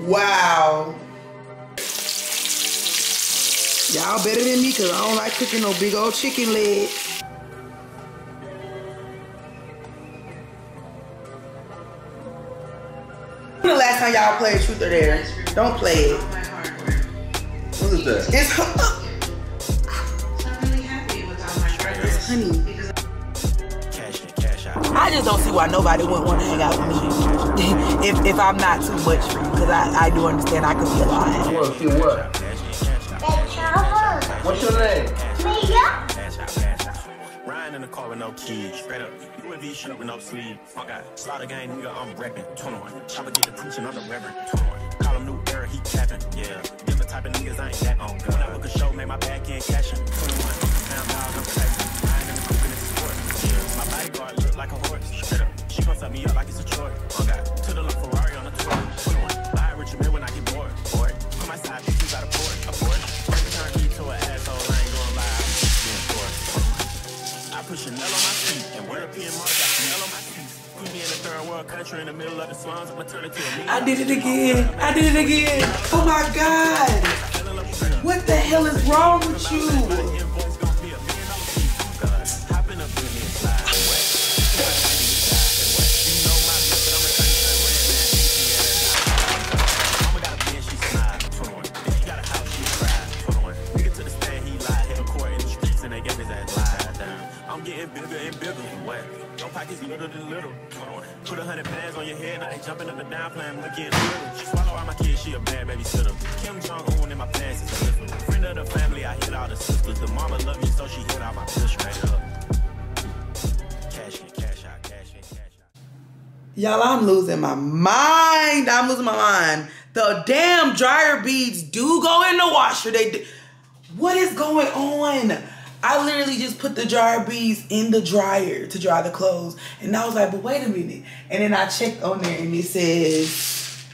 Wow. Y'all better than me because I don't like cooking no big old chicken leg. When the last time y'all played Truth or Dare? Don't play it. What is that? It's, it's honey. I just don't see why nobody wouldn't want to hang out with me if, if I'm not too much for you, because I, I do understand I could be a lot. What? See what? What's your name? Riding in the car with no keys, straight up. UNV shirt with no sleeve. I got slaughter gang, nigga, I'm reppin'. 21. Chopper get the preaching, I'm the reverend. 21. Call him new era, he capping. Yeah. Different type of niggas, I ain't that on gun. When I book a show, make my back end cashin'. 21. Like a horse. Straight up. She me up like it's a chore. I got to the Ferrari on the tour. 21. Buy a Richard Mille when I get bored. Bored. On my side, got a port. A port. To an asshole, I ain't gonna lie. I'm being. I put Chanel on my feet and European model got Chanel on my a of a. I did it again. I did it again. Oh my God. What the hell is wrong with you? Little to little. Put a hundred bands on your head, now they jumping up and down, playing in the. She swallow all my kids, she a bad babysitter. Kim Jong Un in my is little. Friend of the family, I hit all the sisters. The mama love me, so she hit all my push right up. Cash in, cash out, cash in, cash out. Y'all, I'm losing my mind. I'm losing my mind. The damn dryer beads do go in the washer. They do. What is going on? I literally just put the dryer beads in the dryer to dry the clothes. And I was like, but wait a minute. And then I checked on there and it says,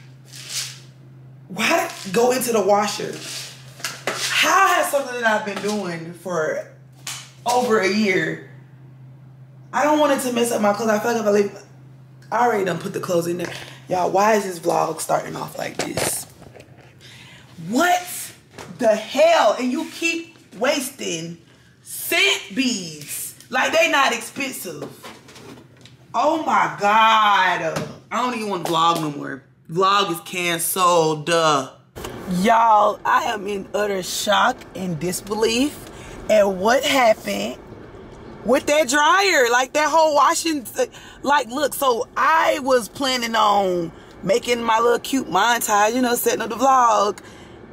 why go into the washer? How has something that I've been doing for over a year? I don't want it to mess up my clothes. I feel like if I leave, I already done put the clothes in there. Y'all, why is this vlog starting off like this? What the hell? And you keep wasting scent beads. Like they not expensive. Oh my God. I don't even want to vlog no more. Vlog is canceled. Duh. Y'all, I am in utter shock and disbelief at what happened with that dryer, like that whole washing, like look, so I was planning on making my little cute montage, you know, setting up the vlog,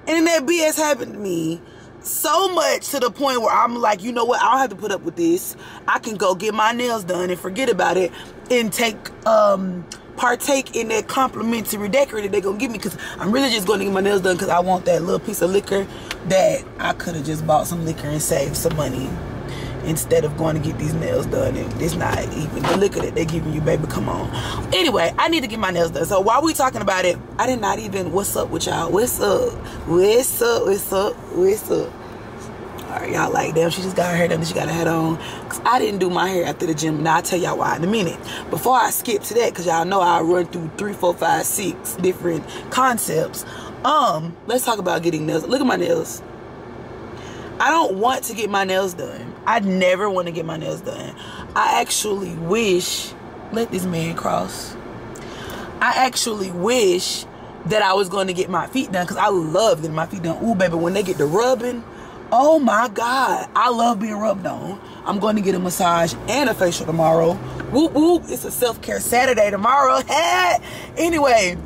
and then that BS happened to me so much to the point where I'm like, you know what, I don't have to put up with this. I can go get my nails done and forget about it and take, um, partake in that complimentary decorator they're gonna give me because I'm really just gonna get my nails done because I want that little piece of liquor that I could have just bought some liquor and saved some money instead of going to get these nails done. And it's not even the liquor that they're giving you, baby. Come on. Anyway, I need to get my nails done. So while we talking about it, I did not even, what's up with y'all? What's up? What's up? What's up? What's up? All right, y'all like, damn, she just got her hair done. She got her head on. Because I didn't do my hair after the gym. Now, I'll tell y'all why in a minute. Before I skip to that, because y'all know I run through three, four, five, six different concepts. Um, let's talk about getting nails. Look at my nails. I don't want to get my nails done. I never want to get my nails done. I actually wish, let this man cross. I actually wish that I was going to get my feet done because I love getting my feet done. Ooh, baby, when they get the rubbing, oh my God, I love being rubbed on. I'm going to get a massage and a facial tomorrow. Whoop, whoop, it's a self-care Saturday tomorrow. anyway,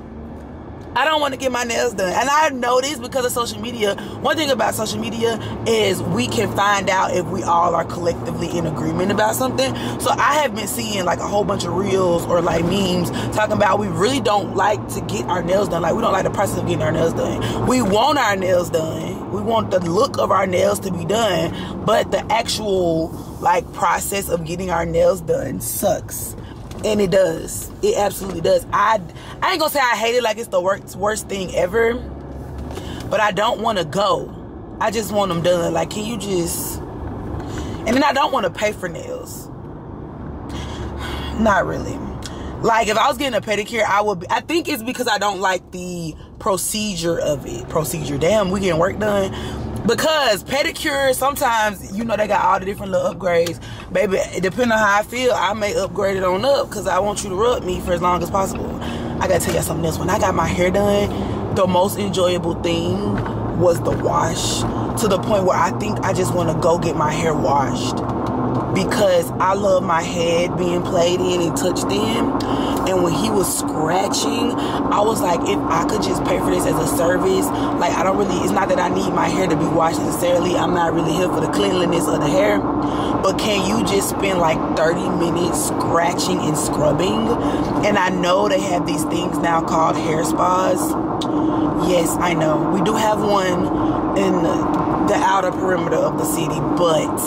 I don't want to get my nails done. And I know this because of social media. One thing about social media is we can find out if we all are collectively in agreement about something. So I have been seeing like a whole bunch of reels or like memes talking about we really don't like to get our nails done. Like we don't like the process of getting our nails done. We want our nails done. We want the look of our nails to be done. But the actual like process of getting our nails done sucks. And it does. It absolutely does. I I ain't gonna say I hate it like it's the worst worst thing ever, but I don't want to go. I just want them done. Like, can you just? And then I don't want to pay for nails. Not really. Like if I was getting a pedicure, I would. Be, I think it's because I don't like the procedure of it. Procedure. Damn, we getting work done. Because pedicure, sometimes you know they got all the different little upgrades. Baby, depending on how I feel, I may upgrade it on up because I want you to rub me for as long as possible. I gotta tell you something else. When I got my hair done, the most enjoyable thing was the wash. To the point where I think I just want to go get my hair washed because I love my head being played in and touched in. And when he was scratching, I was like, if I could just pay for this as a service, like I don't really, it's not that I need my hair to be washed necessarily. I'm not really here for the cleanliness of the hair. But can you just spend like 30 minutes scratching and scrubbing? And I know they have these things now called hair spas. Yes, I know. We do have one in the outer perimeter of the city, but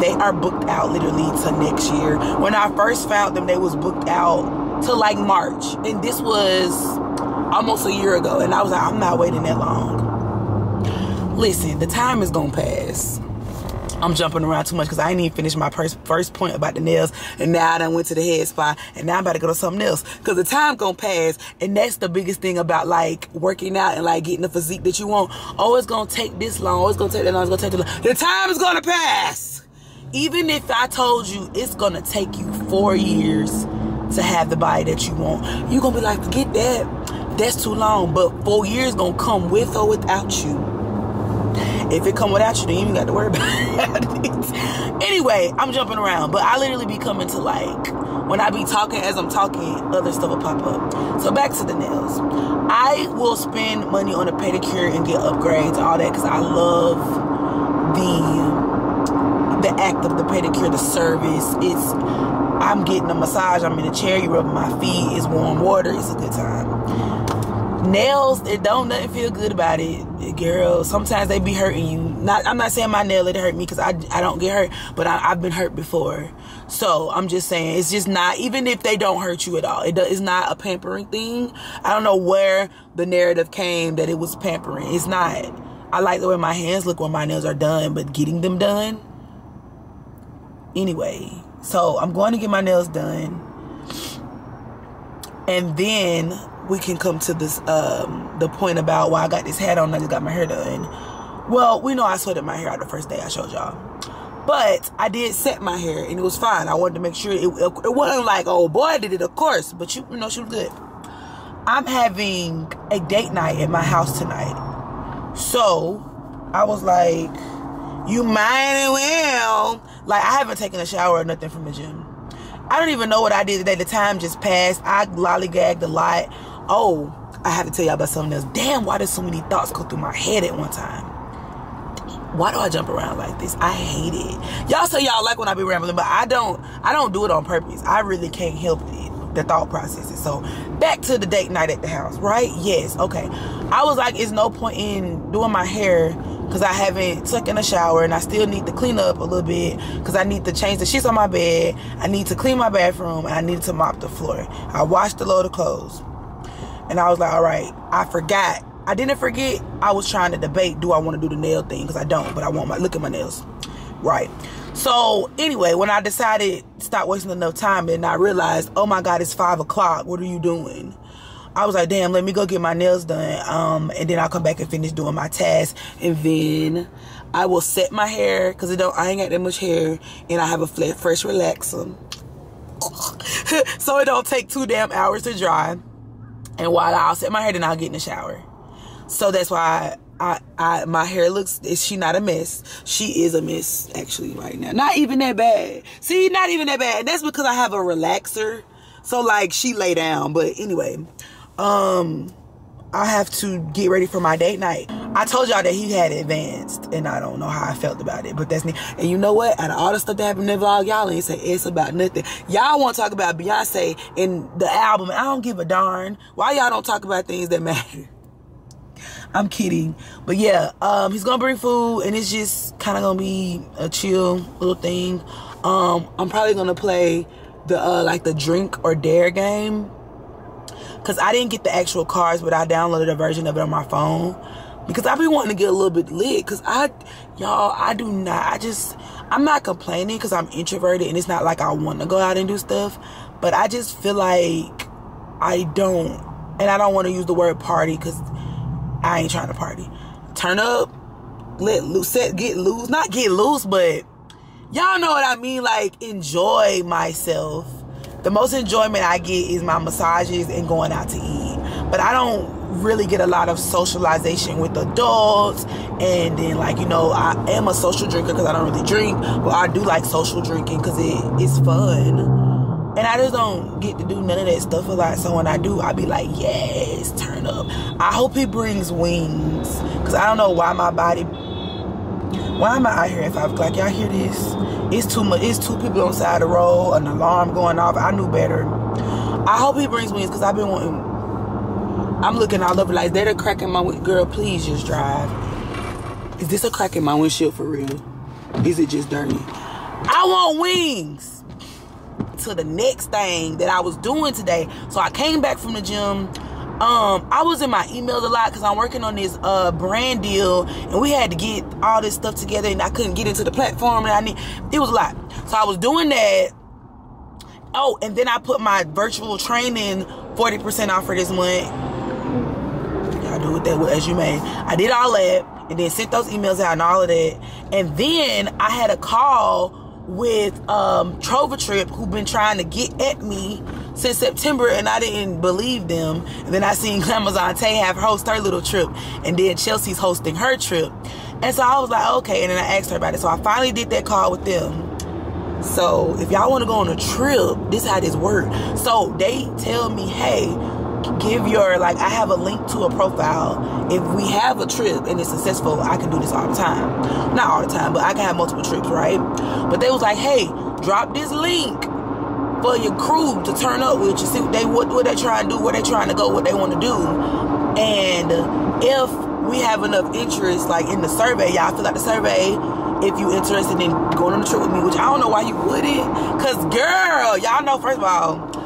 they are booked out literally to next year. When I first found them, they was booked out to like March, and this was almost a year ago. And I was like, I'm not waiting that long. Listen, the time is gonna pass. I'm jumping around too much because I ain't even finished my first, first point about the nails. And now I done went to the head spa and now I'm about to go to something else. Because the time gonna pass. And that's the biggest thing about like working out and like getting the physique that you want. Oh, it's gonna take this long. Oh, it's gonna take that long. It's gonna take that long. The time is gonna pass. Even if I told you it's gonna take you four years to have the body that you want, you're gonna be like, forget that. That's too long. But four years gonna come with or without you. If it come without you, then you even got to worry about it. anyway, I'm jumping around, but I literally be coming to like when I be talking as I'm talking, other stuff will pop up. So back to the nails. I will spend money on a pedicure and get upgrades, all that, because I love the the pedicure, the service. It's I'm getting a massage, I'm in a chair, you rubbing my feet, it's warm water, it's a good time. Nails it don't nothing feel good about it girl. Sometimes they be hurting you. Not i'm not saying my nail it hurt me because I, I don't get hurt but I, have been hurt before. So i'm just saying it's just not even if they don't hurt you at all it it's not a pampering thing. I don't know where the narrative came that it was pampering. It's not. I like the way my hands look when my nails are done but getting them done anyway so i'm going to get my nails done and then we can come to this um the point about why I got this hat on I just got my hair done. Well, we know I sweated my hair out the first day I showed y'all. But I did set my hair and it was fine. I wanted to make sure it, it, wasn't like, oh boy, I did it, of course. But you, you know, she was good. I'm having a date night at my house tonight. So I was like, you might as well. Like, I haven't taken a shower or nothing from the gym. I don't even know what I did today. The time just passed. I lollygagged a lot. Oh, I have to tell y'all about something else. Damn, why does so many thoughts go through my head at one time? Why do I jump around like this? I hate it. Y'all say y'all like when I be rambling, but I don't. I don't do it on purpose. I really can't help it. The thought processes. So back to the date night at the house, right? Yes. Okay. I was like, it's no point in doing my hair because I haven't taken a shower and I still need to clean up a little bit because I need to change the sheets on my bed. I need to clean my bathroom and I need to mop the floor. I washed a load of clothes. And I was like, all right, I forgot. I didn't forget. I was trying to debate, do I want to do the nail thing? Because I don't, but I want my, look at my nails. Right. So anyway, when I decided to stop wasting enough time and I realized, oh my God, it's five o'clock. What are you doing? I was like, damn, let me go get my nails done. Um, and then I'll come back and finish doing my task. And then I will set my hair because it don't I ain't got that much hair. And I have a flat fresh relaxer. so it don't take two damn hours to dry. And while I'll set my hair, then I'll get in the shower. So that's why I, I, my hair looks, is she not a mess? She is a mess, actually, right now. Not even that bad. See, not even that bad. That's because I have a relaxer. So, like, she lay down. But anyway, um, I have to get ready for my date night. I told y'all that he had advanced, and I don't know how I felt about it, but that's me. And you know what? Out of all the stuff that happened in the vlog, y'all ain't say it's about nothing. Y'all want to talk about Beyonce and the album. I don't give a darn. Why y'all don't talk about things that matter? I'm kidding, but yeah, um, he's gonna bring food, and it's just kind of gonna be a chill little thing. Um, I'm probably gonna play the uh, like the drink or dare game because I didn't get the actual cards, but I downloaded a version of it on my phone. Because I be wanting to get a little bit lit. Because I, y'all, I do not, I just, I'm not complaining because I'm introverted and it's not like I want to go out and do stuff. But I just feel like I don't, and I don't want to use the word party because I ain't trying to party. Turn up, let loose, set, get loose, not get loose, but y'all know what I mean. Like enjoy myself. The most enjoyment I get is my massages and going out to eat. But I don't really get a lot of socialization with adults and then like you know i am a social drinker because i don't really drink but i do like social drinking because it's fun and i just don't get to do none of that stuff a lot so when i do i'll be like yes turn up i hope he brings wings because i don't know why my body why am i out here at 5 o'clock y'all hear this it's too much it's two people on the side of the road an alarm going off i knew better i hope he brings wings because i've been wanting I'm looking all over like, they're cracking my windshield. Girl, please just drive. Is this a crack in my windshield for real? Is it just dirty? I want wings to the next thing that I was doing today. So I came back from the gym. Um, I was in my emails a lot because I'm working on this uh brand deal and we had to get all this stuff together and I couldn't get into the platform and I need it was a lot. So I was doing that. Oh, and then I put my virtual training 40% off for this month y'all do with that as you may. I did all that and then sent those emails out and all of that. And then I had a call with um TrovaTrip who've been trying to get at me since September and I didn't believe them. And then I seen Glamazon Tay have host her little trip and then Chelsea's hosting her trip. And so I was like, okay, and then I asked her about it. So I finally did that call with them. So if y'all want to go on a trip, this how this works. So they tell me, hey, give your like I have a link to a profile. If we have a trip and it's successful, I can do this all the time. Not all the time, but I can have multiple trips, right? But they was like, hey, drop this link for your crew to turn up with you. See what they what, what they trying to do, where they trying to go, what they want to do. And if we have enough interest, like in the survey, y'all fill out the survey if you interested in going on the trip with me, which I don't know why you wouldn't. Cause girl, y'all know first of all,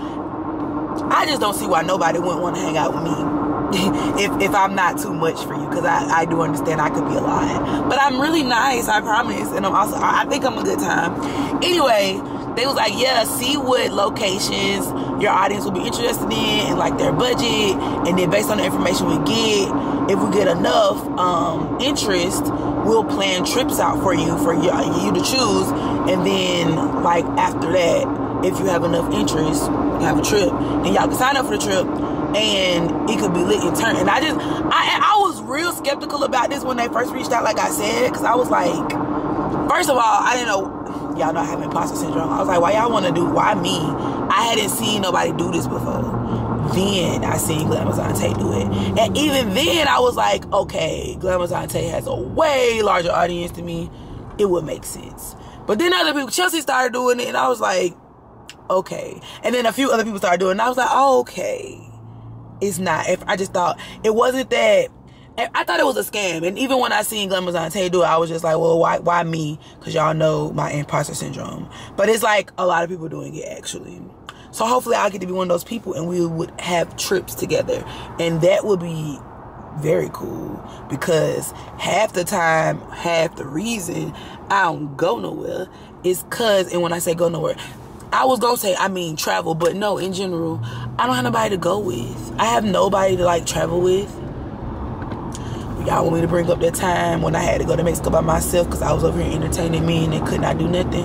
I just don't see why nobody wouldn't want to hang out with me. if, if I'm not too much for you, because I, I do understand I could be a lot. But I'm really nice, I promise. And I'm also, I think I'm a good time. Anyway, they was like, yeah, see what locations your audience will be interested in and like their budget. And then based on the information we get, if we get enough um, interest, we'll plan trips out for you for you, you to choose. And then like after that, if you have enough interest, you have a trip, and y'all can sign up for the trip, and it could be lit in turn. And I just, I, I was real skeptical about this when they first reached out, like I said, because I was like, first of all, I didn't know. Y'all know I have imposter syndrome. I was like, why y'all want to do? Why me? I hadn't seen nobody do this before. Then I seen Glamazon Tay do it, and even then I was like, okay, Glamazon Tay has a way larger audience than me. It would make sense. But then other people, Chelsea started doing it, and I was like, okay. And then a few other people started doing it. And I was like, oh, okay. It's not. If I just thought it wasn't that. I thought it was a scam. And even when I seen Glamazon Tay do it, I was just like, well, why, why me? Because y'all know my imposter syndrome. But it's like a lot of people doing it actually. So hopefully I'll get to be one of those people and we would have trips together. And that would be very cool because half the time, half the reason I don't go nowhere is cause, and when I say go nowhere, I was gonna say I mean travel, but no, in general, I don't have nobody to go with. I have nobody to like travel with. Y'all want me to bring up that time when I had to go to Mexico by myself because I was over here entertaining me and they could not do nothing.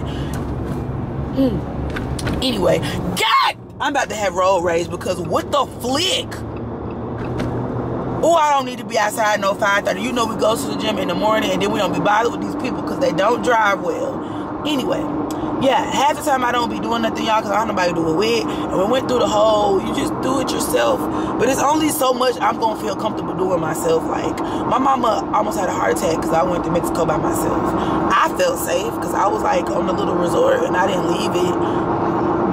Hmm. Anyway, God, I'm about to have road rage because what the flick? Oh, I don't need to be outside no 5:30. You know we go to the gym in the morning and then we don't be bothered with these people because they don't drive well. Anyway, yeah, half the time I don't be doing nothing, y'all, because I don't nobody do it with. And we went through the whole, you just do it yourself. But it's only so much I'm going to feel comfortable doing myself. Like, my mama almost had a heart attack because I went to Mexico by myself. I felt safe because I was like on the little resort and I didn't leave it.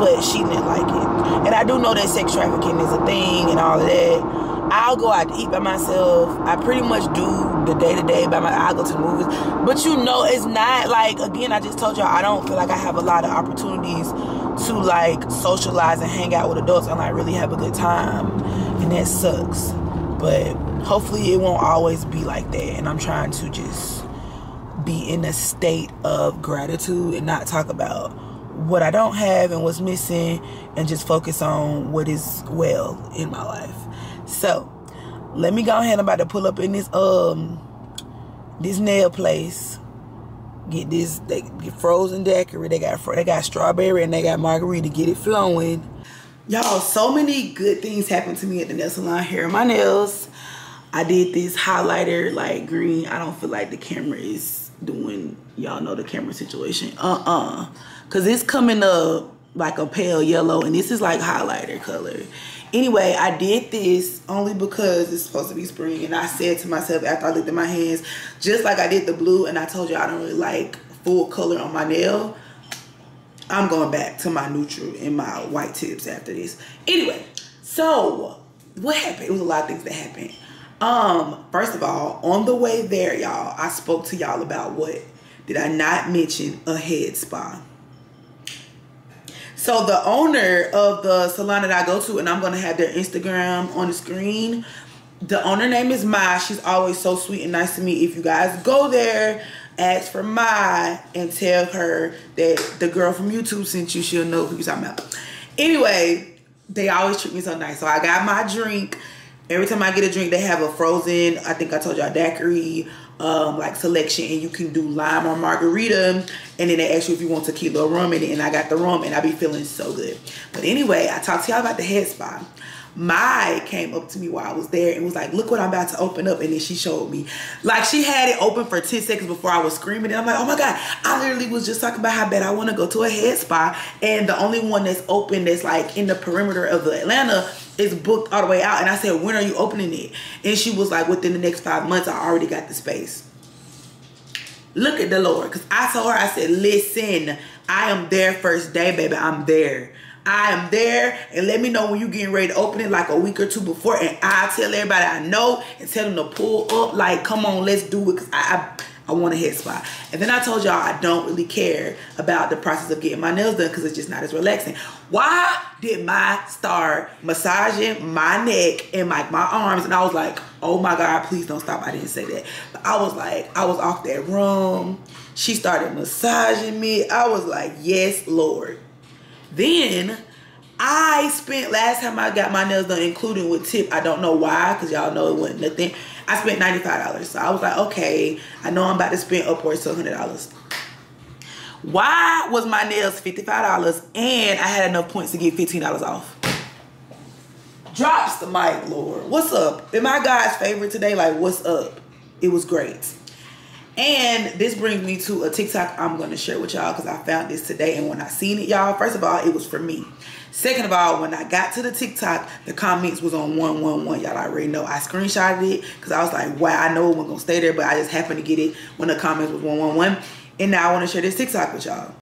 But she didn't like it. And I do know that sex trafficking is a thing and all of that. I'll go out to eat by myself. I pretty much do the day to day by my. I go to the movies, but you know, it's not like again. I just told y'all I don't feel like I have a lot of opportunities to like socialize and hang out with adults and like really have a good time, and that sucks. But hopefully, it won't always be like that. And I'm trying to just be in a state of gratitude and not talk about what I don't have and what's missing and just focus on what is well in my life. So, let me go ahead. I'm about to pull up in this um this nail place. Get this they get frozen daiquiri. They got they got strawberry and they got margarita. Get it flowing. Y'all, so many good things happened to me at the nail salon. Here are my nails. I did this highlighter like green. I don't feel like the camera is doing y'all know the camera situation. Uh-uh. Cause it's coming up like a pale yellow and this is like highlighter color. Anyway, I did this only because it's supposed to be spring and I said to myself after I looked at my hands, just like I did the blue and I told you I don't really like full color on my nail, I'm going back to my neutral and my white tips after this. Anyway, so what happened? It was a lot of things that happened. Um, first of all, on the way there, y'all, I spoke to y'all about what? Did I not mention a head spa? So the owner of the salon that I go to, and I'm gonna have their Instagram on the screen. The owner name is Mai. She's always so sweet and nice to me. If you guys go there, ask for Mai and tell her that the girl from YouTube sent you. She'll know who you're talking about. Anyway, they always treat me so nice. So I got my drink. Every time I get a drink, they have a frozen, I think I told y'all, daiquiri um, like selection and you can do lime or margarita and then they ask you if you want tequila or rum in it and I got the rum and I be feeling so good. But anyway, I talked to y'all about the head spa. Mai came up to me while I was there and was like, look what I'm about to open up. And then she showed me. Like she had it open for 10 seconds before I was screaming. And I'm like, oh my God. I literally was just talking about how bad I want to go to a head spa. And the only one that's open that's like in the perimeter of the Atlanta is booked all the way out. And I said, when are you opening it? And she was like, within the next five months, I already got the space. Look at the Lord. Because I told her, I said, listen, I am there first day, baby. I'm there. I am there and let me know when you getting ready to open it like a week or two before and I tell everybody I know and tell them to pull up like come on let's do it because I, I I want a head spa. And then I told y'all I don't really care about the process of getting my nails done because it's just not as relaxing. Why did my start massaging my neck and like my arms? And I was like, oh my God, please don't stop. I didn't say that. But I was like, I was off that room. She started massaging me. I was like, yes, Lord. Then I spent last time I got my nails done, including with tip. I don't know why, because y'all know it wasn't nothing. I spent $95. So I was like, okay, I know I'm about to spend upwards to $100. Why was my nails $55 and I had enough points to get $15 off? Drops the mic, Lord. What's up? Am I God's favorite today? Like, what's up? It was great. And this brings me to a TikTok I'm going to share with y'all because I found this today. And when I seen it, y'all, first of all, it was for me. Second of all, when I got to the TikTok, the comments was on 111. Y'all already know. I screenshotted it because I was like, wow, I know it wasn't going to stay there. But I just happened to get it when the comments was 111. And now I want to share this TikTok with y'all.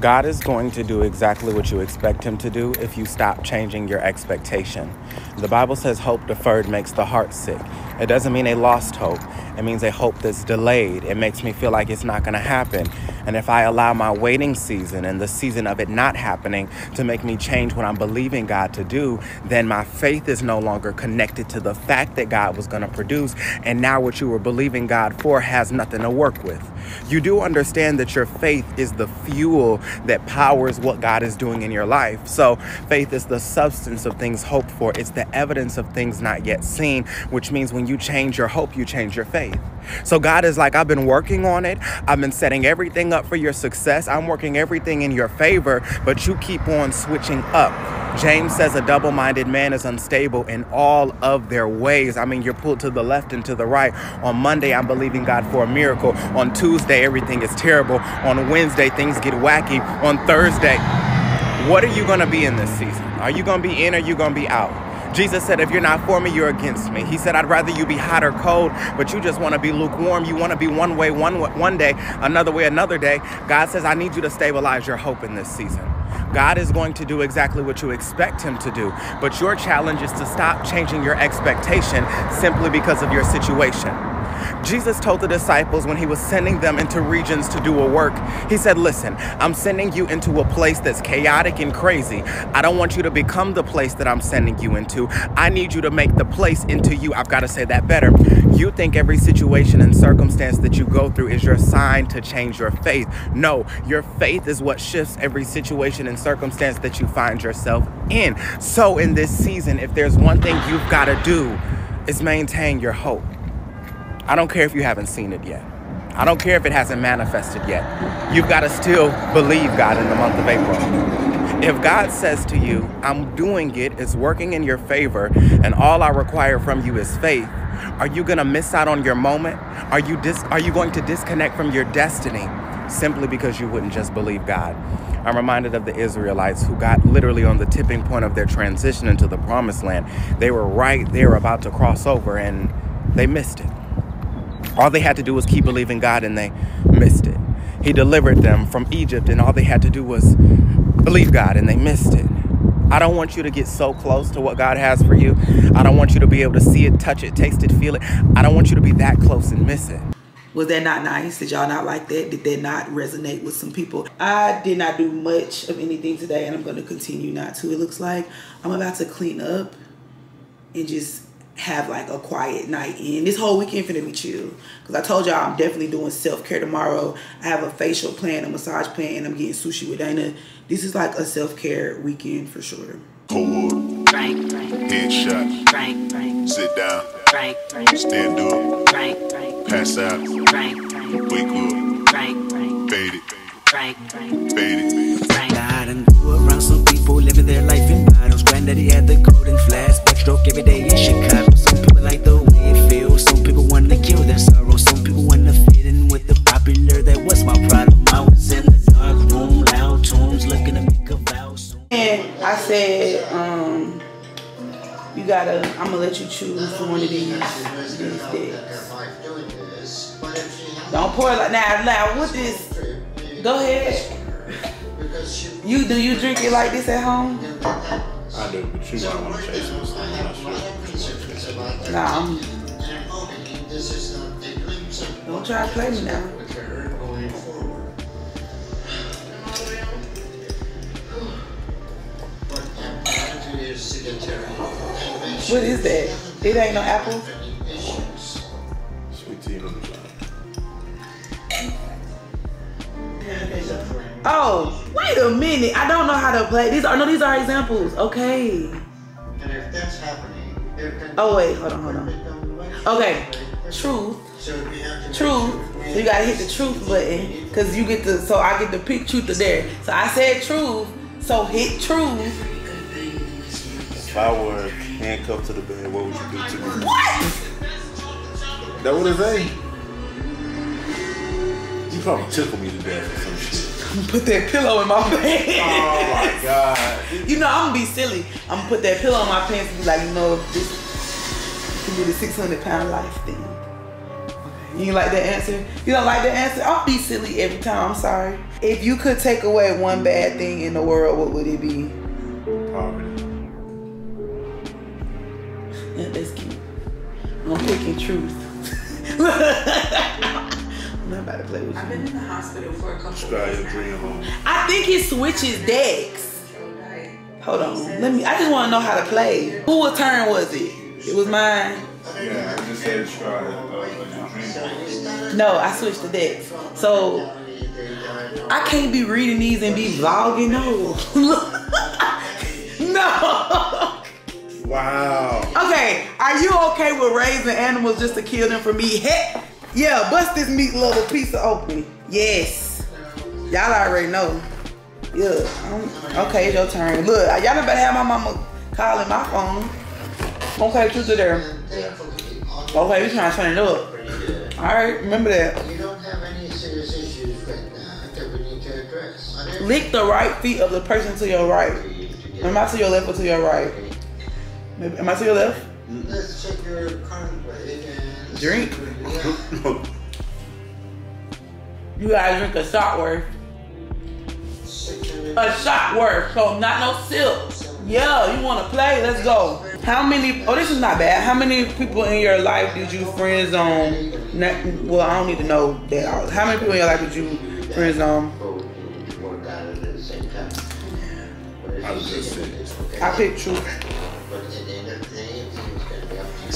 God is going to do exactly what you expect Him to do if you stop changing your expectation. The Bible says hope deferred makes the heart sick. It doesn't mean a lost hope. It means a hope that's delayed. It makes me feel like it's not going to happen. And if I allow my waiting season and the season of it not happening to make me change what I'm believing God to do, then my faith is no longer connected to the fact that God was going to produce. And now what you were believing God for has nothing to work with. You do understand that your faith is the fuel that powers what God is doing in your life. So faith is the substance of things hoped for. It's the evidence of things not yet seen, which means when you change your hope, you change your faith. So God is like, I've been working on it. I've been setting everything up for your success. I'm working everything in your favor, but you keep on switching up. James says a double minded man is unstable in all of their ways. I mean, you're pulled to the left and to the right. On Monday, I'm believing God for a miracle. On Tuesday, everything is terrible. On Wednesday, things get wacky. On Thursday, what are you going to be in this season? Are you going to be in or are you going to be out? Jesus said, if you're not for me, you're against me. He said, I'd rather you be hot or cold, but you just want to be lukewarm. You want to be one way one, one day, another way another day. God says, I need you to stabilize your hope in this season. God is going to do exactly what you expect Him to do, but your challenge is to stop changing your expectation simply because of your situation. Jesus told the disciples when he was sending them into regions to do a work, he said, Listen, I'm sending you into a place that's chaotic and crazy. I don't want you to become the place that I'm sending you into. I need you to make the place into you. I've got to say that better. You think every situation and circumstance that you go through is your sign to change your faith. No, your faith is what shifts every situation and circumstance that you find yourself in. So, in this season, if there's one thing you've got to do, is maintain your hope. I don't care if you haven't seen it yet. I don't care if it hasn't manifested yet. You've got to still believe God in the month of April. If God says to you, I'm doing it, it's working in your favor, and all I require from you is faith, are you going to miss out on your moment? Are you dis- are you going to disconnect from your destiny simply because you wouldn't just believe God? I'm reminded of the Israelites who got literally on the tipping point of their transition into the promised land. They were right there about to cross over and they missed it. All they had to do was keep believing God and they missed it. He delivered them from Egypt and all they had to do was believe God and they missed it. I don't want you to get so close to what God has for you. I don't want you to be able to see it, touch it, taste it, feel it. I don't want you to be that close and miss it. Was that not nice? Did y'all not like that? Did that not resonate with some people? I did not do much of anything today and I'm going to continue not to. It looks like I'm about to clean up and just have like a quiet night in. This whole weekend finna be chill. Cause I told y'all I'm definitely doing self-care tomorrow. I have a facial plan, a massage plan, and I'm getting sushi with Dana. This is like a self-care weekend for sure. Cold Frank, Frank, headshot, Frank, Frank, sit down, Frank, Frank, stand up, Frank, Frank, pass out, Frank, Frank, wake up, Frank, Frank, fade it, Frank, Frank, pour like, now, now, what this, go ahead. You, do you drink it like this at home? I do, but you might want to chase this. I'm not sure. Nah, I'm, don't try to play me now. What is that? It ain't no apple? Oh, wait a minute. I don't know how to play. These are no, these are examples. Okay. And if that's happening, there Oh wait, hold on, hold on. Okay. Truth. So we have to Truth. So you gotta hit the truth button. Cause you get to so I get to pick truth to there. So I said truth. So hit truth. If I were handcuffed to the bed, what would you do to me? What? That what it say? You probably tickle me to death or some shit. Put that pillow in my pants. Oh my god. You know, I'm gonna be silly. I'm gonna put that pillow in my pants and be like, you know, this can be the 600 pound life thing. You like that answer? You don't like that answer? I'll be silly every time. I'm sorry. If you could take away one bad thing in the world, what would it be? Poverty. Yeah, that's cute. I'm picking truth. I'm not about to play with I've been in the hospital for a couple Describe weeks your dream home. I think he switches decks. Hold on. Let me. I just want to know how to play. Whose turn was it? It was mine. Yeah, I just said describe uh, your dream home. No, I switched the decks. So I can't be reading these and be vlogging. No. no. Wow. Okay, are you okay with raising animals just to kill them for me? Heck, yeah, bust this meat level pizza open. Yes. Y'all already know. Yeah. um, Okay, it's your turn. Look, y'all better have my mama calling my phone. Okay, truth to there. Okay, we trying to turn it up. Alright, remember that. You don't have any serious issues right now that we need to address. Lick the right feet of the person to your right. Am I to your left or to your right? Am I to your left? Let's check your current weight and Drink. Yeah. You gotta drink a shot worth. A shot worth. So not no sip. Yeah, you wanna play? Let's go. How many? Oh, this is not bad. How many people in your life did you friend zone? Not, well, I don't need to know that. How many people in your life did you friend zone? Both work out at the same time. But if I was just saying. I picked truth. But at the end of the day, everything's gonna be up to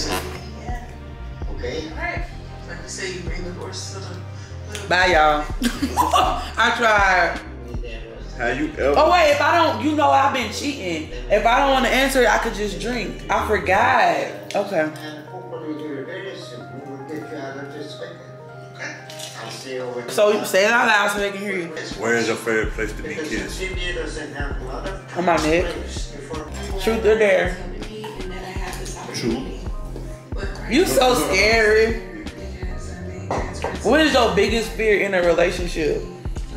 you. Okay? Like say, you bring the horse to the. Bye, y'all. I tried. How you ever? Oh wait, if I don't, you know I've been cheating. If I don't want to answer, I could just drink. I forgot. Okay. And hopefully you're very simple. We'll get you out of this spigot. Okay? I'll see you over So say it out loud so they can hear you. Where is your favorite place to be kissed? Jimmy doesn't have a lot of On my neck. Truth or dare? True. You so scary. What is your biggest fear in a relationship?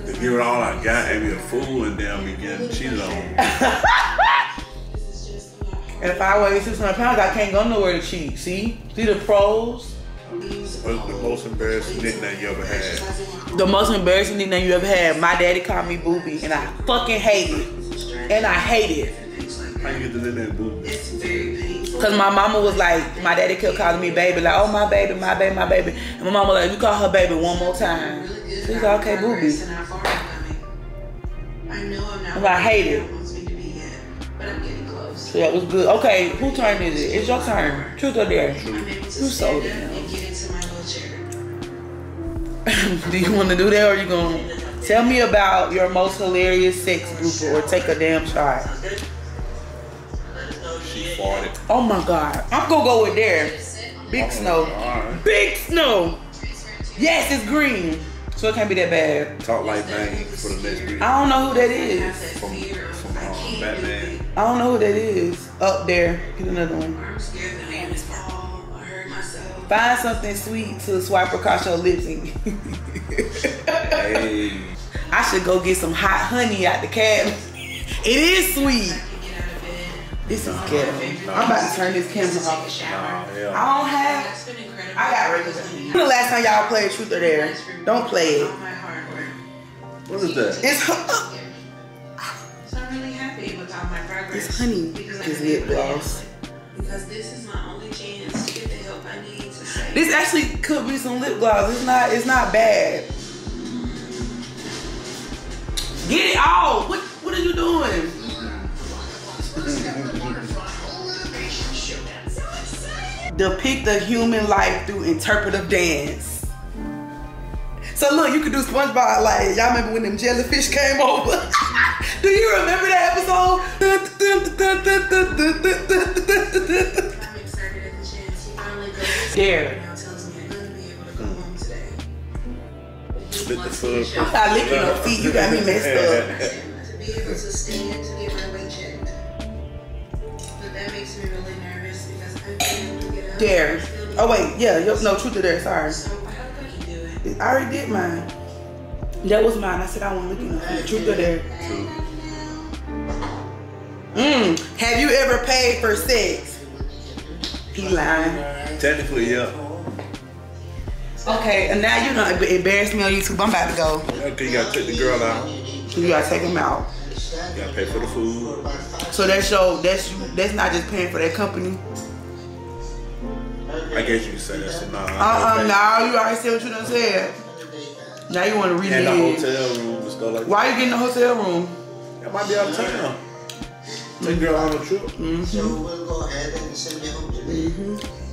To give it all I got and be a fool and then be getting cheated on. And if I weigh 600 pounds, I can't go nowhere to cheat. See? See the pros? What's the most embarrassing nickname you ever had? The most embarrassing thing that you ever had, my daddy called me booby, and I fucking hate it. And I hate it. How you get to the nickname boo? Cause my mama was like, my daddy kept calling me baby, like, oh my baby, my baby, my baby. And my mama was like, you call her baby one more time. She's like, okay, booby. And I hate it. So that was good. Okay, who turn is it? It's your turn. Truth or dare? You sold it. do you want to do that or you going to tell me about your most hilarious sex group or take a damn shot? She farted. Oh my god. I'm gonna go with there. Big snow. Alright. Big snow. Yes, it's green. So it can't be that bad. Talk like Bane for the next. I don't know who that is. From, from um, Batman. I don't know who that is. Up there. Get another one. Find something sweet to swipe across your lips and Hey. I should go get some hot honey out the cabinet. It is sweet. This is ghetto. I'm about to turn this camera off. Nah, I don't have. I got regular. When the last time y'all played Truth or Dare? Don't play it. What is that? It's So I'm really happy with all my progress. it's honey. Because I It's can lip gloss. Because this is my only chance to get the help I need to save. This actually could be some lip gloss. It's not. It's not bad. Get it off. What What are you doing? Depict the human life through interpretive dance. So look, you could do SpongeBob like y'all remember when them jellyfish came over? do you remember that episode? I'm excited at the chance he finally goes. There. Now tells me I'm gonna be able to come home today. Split the foot. I'm not licking your feet. You got me messed up. That makes me really nervous because I've been able to get up. Dare. Oh wait, yeah, yo- no truth or dare. Sorry. So I hope I can do it. I already did mine. That was mine. I said I want to look in the truth or dare. Mm. Have you ever paid for sex? He lying. Technically, yeah. Okay, and now you're gonna embarrass me on YouTube. I'm about to go. Okay, you gotta take the girl out. You gotta take him out. You gotta pay for the food. So that's show that's you that's not just paying for that company. I guess you could say that. So nah. Uh I uh pay. now you already said what you done said. Now you want to read And the hotel room and stuff like that. Why you getting the hotel room? That might be out of town. Take girl on a trip. So we'll go ahead and send you home today.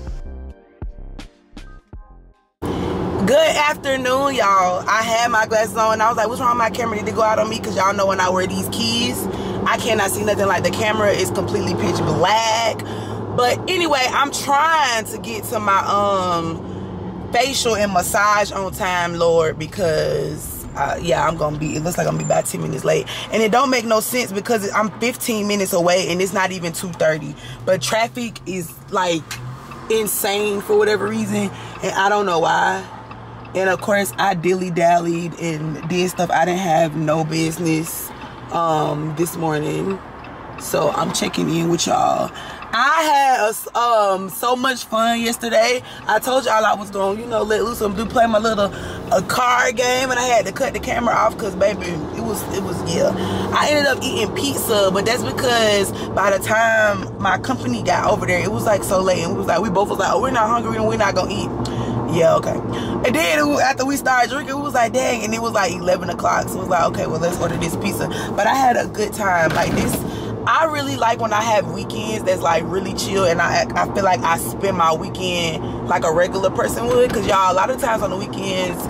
Good afternoon, y'all. I had my glasses on and I was like, what's wrong with my camera? Need to go out on me? Because y'all know when I wear these keys, I cannot see nothing like the camera is completely pitch black. But anyway, I'm trying to get to my um facial and massage on time, Lord, because uh, yeah, I'm gonna be. It looks like I'm gonna be about 10 minutes late, and it don't make no sense because I'm 15 minutes away and it's not even 2:30. But traffic is like insane for whatever reason, and I don't know why. And of course, I dilly dallied and did stuff I didn't have no business um, this morning. So I'm checking in with y'all. I had a um so much fun yesterday. I told y'all I was going, you know, let loose and do play my little a card game, and I had to cut the camera off because baby, it was it was yeah. I ended up eating pizza, but that's because by the time my company got over there, it was like so late, and we was like we both was like, oh, we're not hungry and we're not gonna eat. Yeah, okay. And then after we started drinking, it was like, dang, and it was like 11 o'clock. So it was like, okay, well, let's order this pizza. But I had a good time. Like this, I really like when I have weekends that's like really chill and I, I feel like I spend my weekend like a regular person would. Cause y'all, a lot of times on the weekends,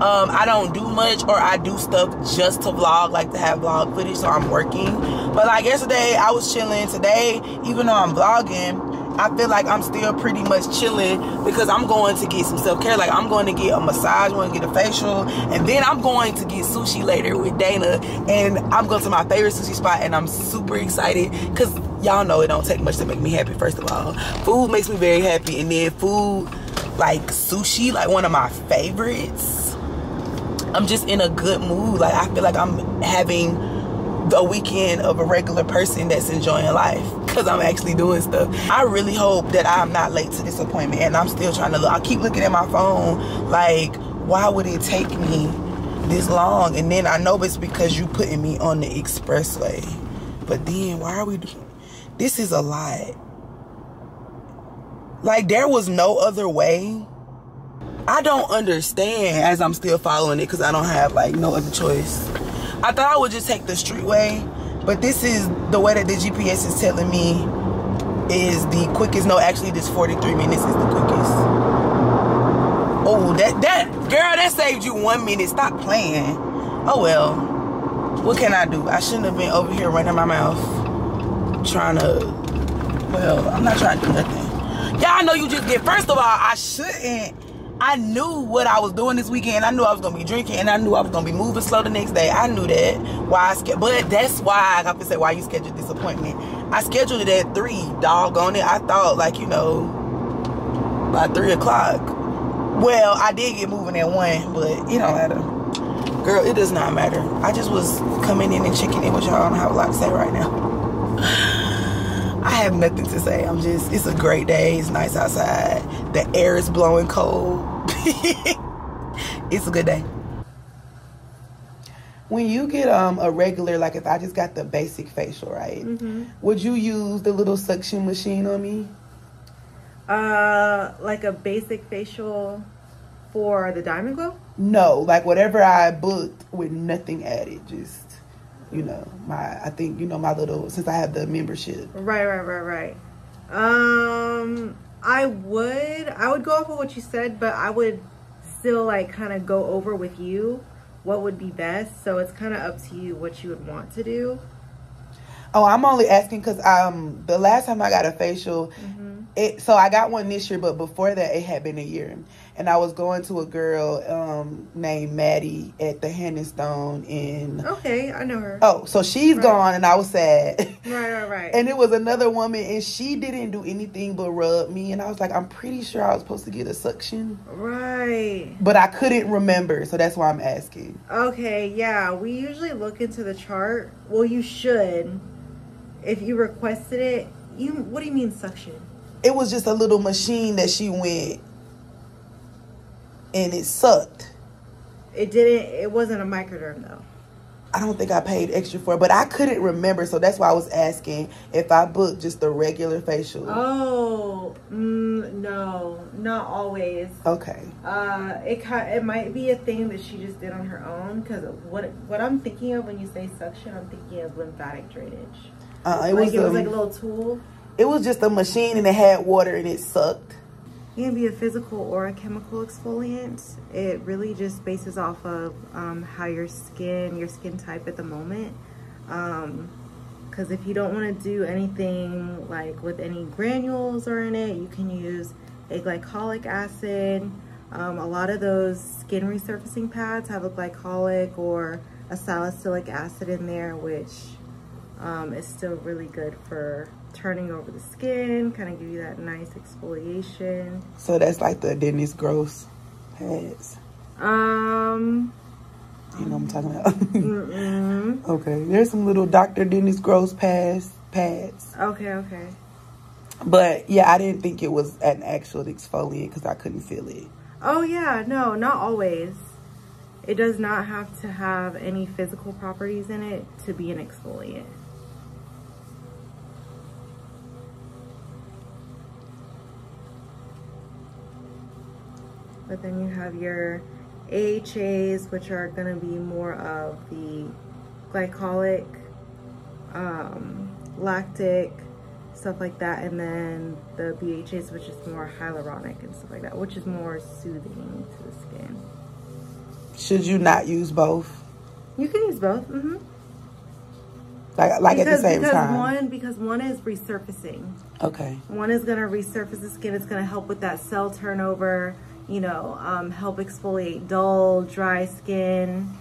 um, I don't do much or I do stuff just to vlog, like to have vlog footage, so I'm working. But like yesterday, I was chilling. Today, even though I'm vlogging, I feel like I'm still pretty much chilling because I'm going to get some self-care. Like I'm going to get a massage, I'm going to get a facial, and then I'm going to get sushi later with Dana. And I'm going to my favorite sushi spot and I'm super excited because y'all know it don't take much to make me happy, first of all. Food makes me very happy, and then food like sushi, like one of my favorites. I'm just in a good mood. Like I feel like I'm having the weekend of a regular person that's enjoying life because I'm actually doing stuff. I really hope that I'm not late to this appointment and I'm still trying to look. I keep looking at my phone like, why would it take me this long? And then I know it's because you putting me on the expressway. But then why are we doing this is a lot. Like there was no other way. I don't understand as I'm still following it because I don't have like no other choice. I thought I would just take the street way, but this is the way that the GPS is telling me is the quickest. No, actually, this 43 minutes is the quickest. Oh, that that girl, that saved you one minute. Stop playing. Oh well. What can I do? I shouldn't have been over here running my mouth, trying to. Well, I'm not trying to do nothing. I know you just get. First of all, I shouldn't. I knew what I was doing this weekend. I knew I was gonna be drinking, and I knew I was gonna be moving slow the next day. I knew that. Why I ske- but that's why I have to say why you scheduled this appointment. I scheduled it at three. Doggone it! I thought like you know by three o'clock. Well, I did get moving at one, but it don't matter. Girl, it does not matter. I just was coming in and checking in with y'all. I don't have a lot to say right now. I have nothing to say. I'm just, it's a great day. It's nice outside. The air is blowing cold. it's a good day. When you get um a regular, like if I just got the basic facial, right? Would you use the little suction machine on me? Uh, like a basic facial for the diamond glow. No, like whatever I booked with nothing added, just you know, my I think you know my little since I have the membership. Right, right, right, right. Um, I would, I would go off of what you said, but I would still like kind of go over with you what would be best. So it's kind of up to you what you would want to do. Oh, I'm only asking because um the last time I got a facial, it so I got one this year, but before that it had been a year, and I was going to a girl um named Maddie at the Hand and Stone in. Okay, I know her. Oh, so she's Right. gone, and I was sad. Right, right, right. And it was another woman, and she didn't do anything but rub me, and I was like, I'm pretty sure I was supposed to get a suction, right. but I couldn't remember, so that's why I'm asking. Okay, yeah, we usually look into the chart. Well, you should. If you requested it, you what do you mean suction? It was just a little machine that she went, and it sucked. It didn't. It wasn't a microderm though. I don't think I paid extra for it, but I couldn't remember, so that's why I was asking if I booked just the regular facial. Oh, mm, no, not always. Okay. Uh, it it might be a thing that she just did on her own. Because what what I'm thinking of when you say suction, I'm thinking of lymphatic drainage. Uh, it like was it was um, like a little tool. It was just a machine and it had water and it sucked. It can be a physical or a chemical exfoliant. It really just bases off of um, how your skin, your skin type at the moment. Because if you don't want to do anything like with any granules or in it, you can use a glycolic acid. Um, a lot of those skin resurfacing pads have a glycolic or a salicylic acid in there, which um, is still really good for turning over the skin, kind of give you that nice exfoliation. So that's like the Dennis Gross pads. Um, You know what I'm talking about? mm-mm. okay. There's some little Dr. Dennis Gross pads pads. okay, okay. But yeah, I didn't think it was an actual exfoliant because I couldn't feel it. Oh yeah, no, not always. It does not have to have any physical properties in it to be an exfoliant. But then you have your AHAs, which are going to be more of the glycolic, um, lactic, stuff like that. And then the BHAs, which is more hyaluronic and stuff like that, which is more soothing to the skin. Should you not use both? You can use both. Mm-hmm. Like, like because, at the same because time. One, because one is resurfacing. Okay. One is going to resurface the skin. It's going to help with that cell turnover, you know, um, help exfoliate dull, dry skin,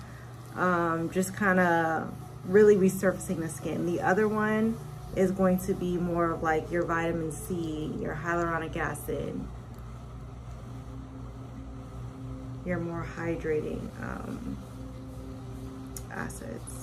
um, just kind of really resurfacing the skin. The other one is going to be more of like your vitamin C, your hyaluronic acid, your more hydrating um, acids.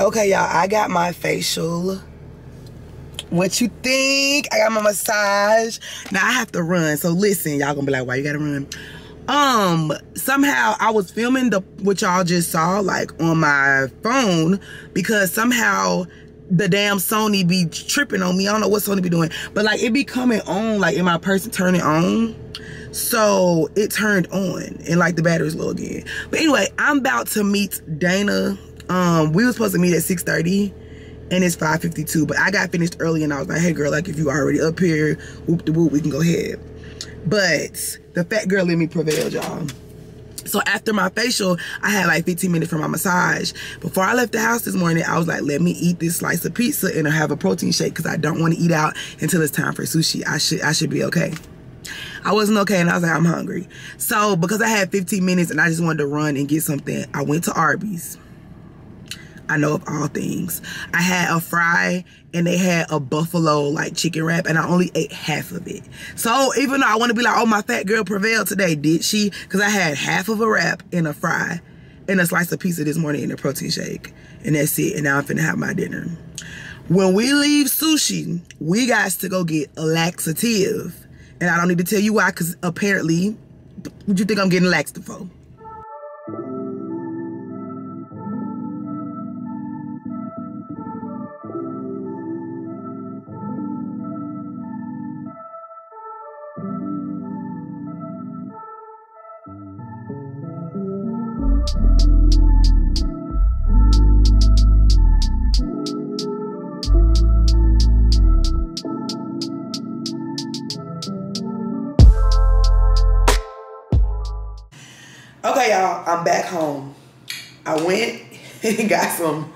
Okay, y'all, I got my facial. What you think? I got my massage. Now I have to run. So listen, y'all gonna be like, why you gotta run? Um, somehow I was filming the what y'all just saw, like on my phone, because somehow the damn Sony be tripping on me. I don't know what Sony be doing, but like it be coming on, like in my person turning on. So it turned on and like the battery's low again. But anyway, I'm about to meet Dana. Um, we were supposed to meet at 6:30 and it's 5:52, but I got finished early and I was like, hey girl, like if you already up here, whoop the whoop, we can go ahead. But the fat girl let me prevail, y'all. So after my facial, I had like 15 minutes for my massage. Before I left the house this morning, I was like, let me eat this slice of pizza and have a protein shake because I don't want to eat out until it's time for sushi. I should I should be okay. I wasn't okay and I was like, I'm hungry. So because I had 15 minutes and I just wanted to run and get something, I went to Arby's. I know of all things. I had a fry and they had a buffalo like chicken wrap and I only ate half of it. So even though I want to be like, oh, my fat girl prevailed today, did she? Because I had half of a wrap and a fry and a slice of pizza this morning and a protein shake. And that's it. And now I'm finna have my dinner. When we leave sushi, we got to go get a laxative. And I don't need to tell you why, because apparently, what you think I'm getting laxative for? Went and got some.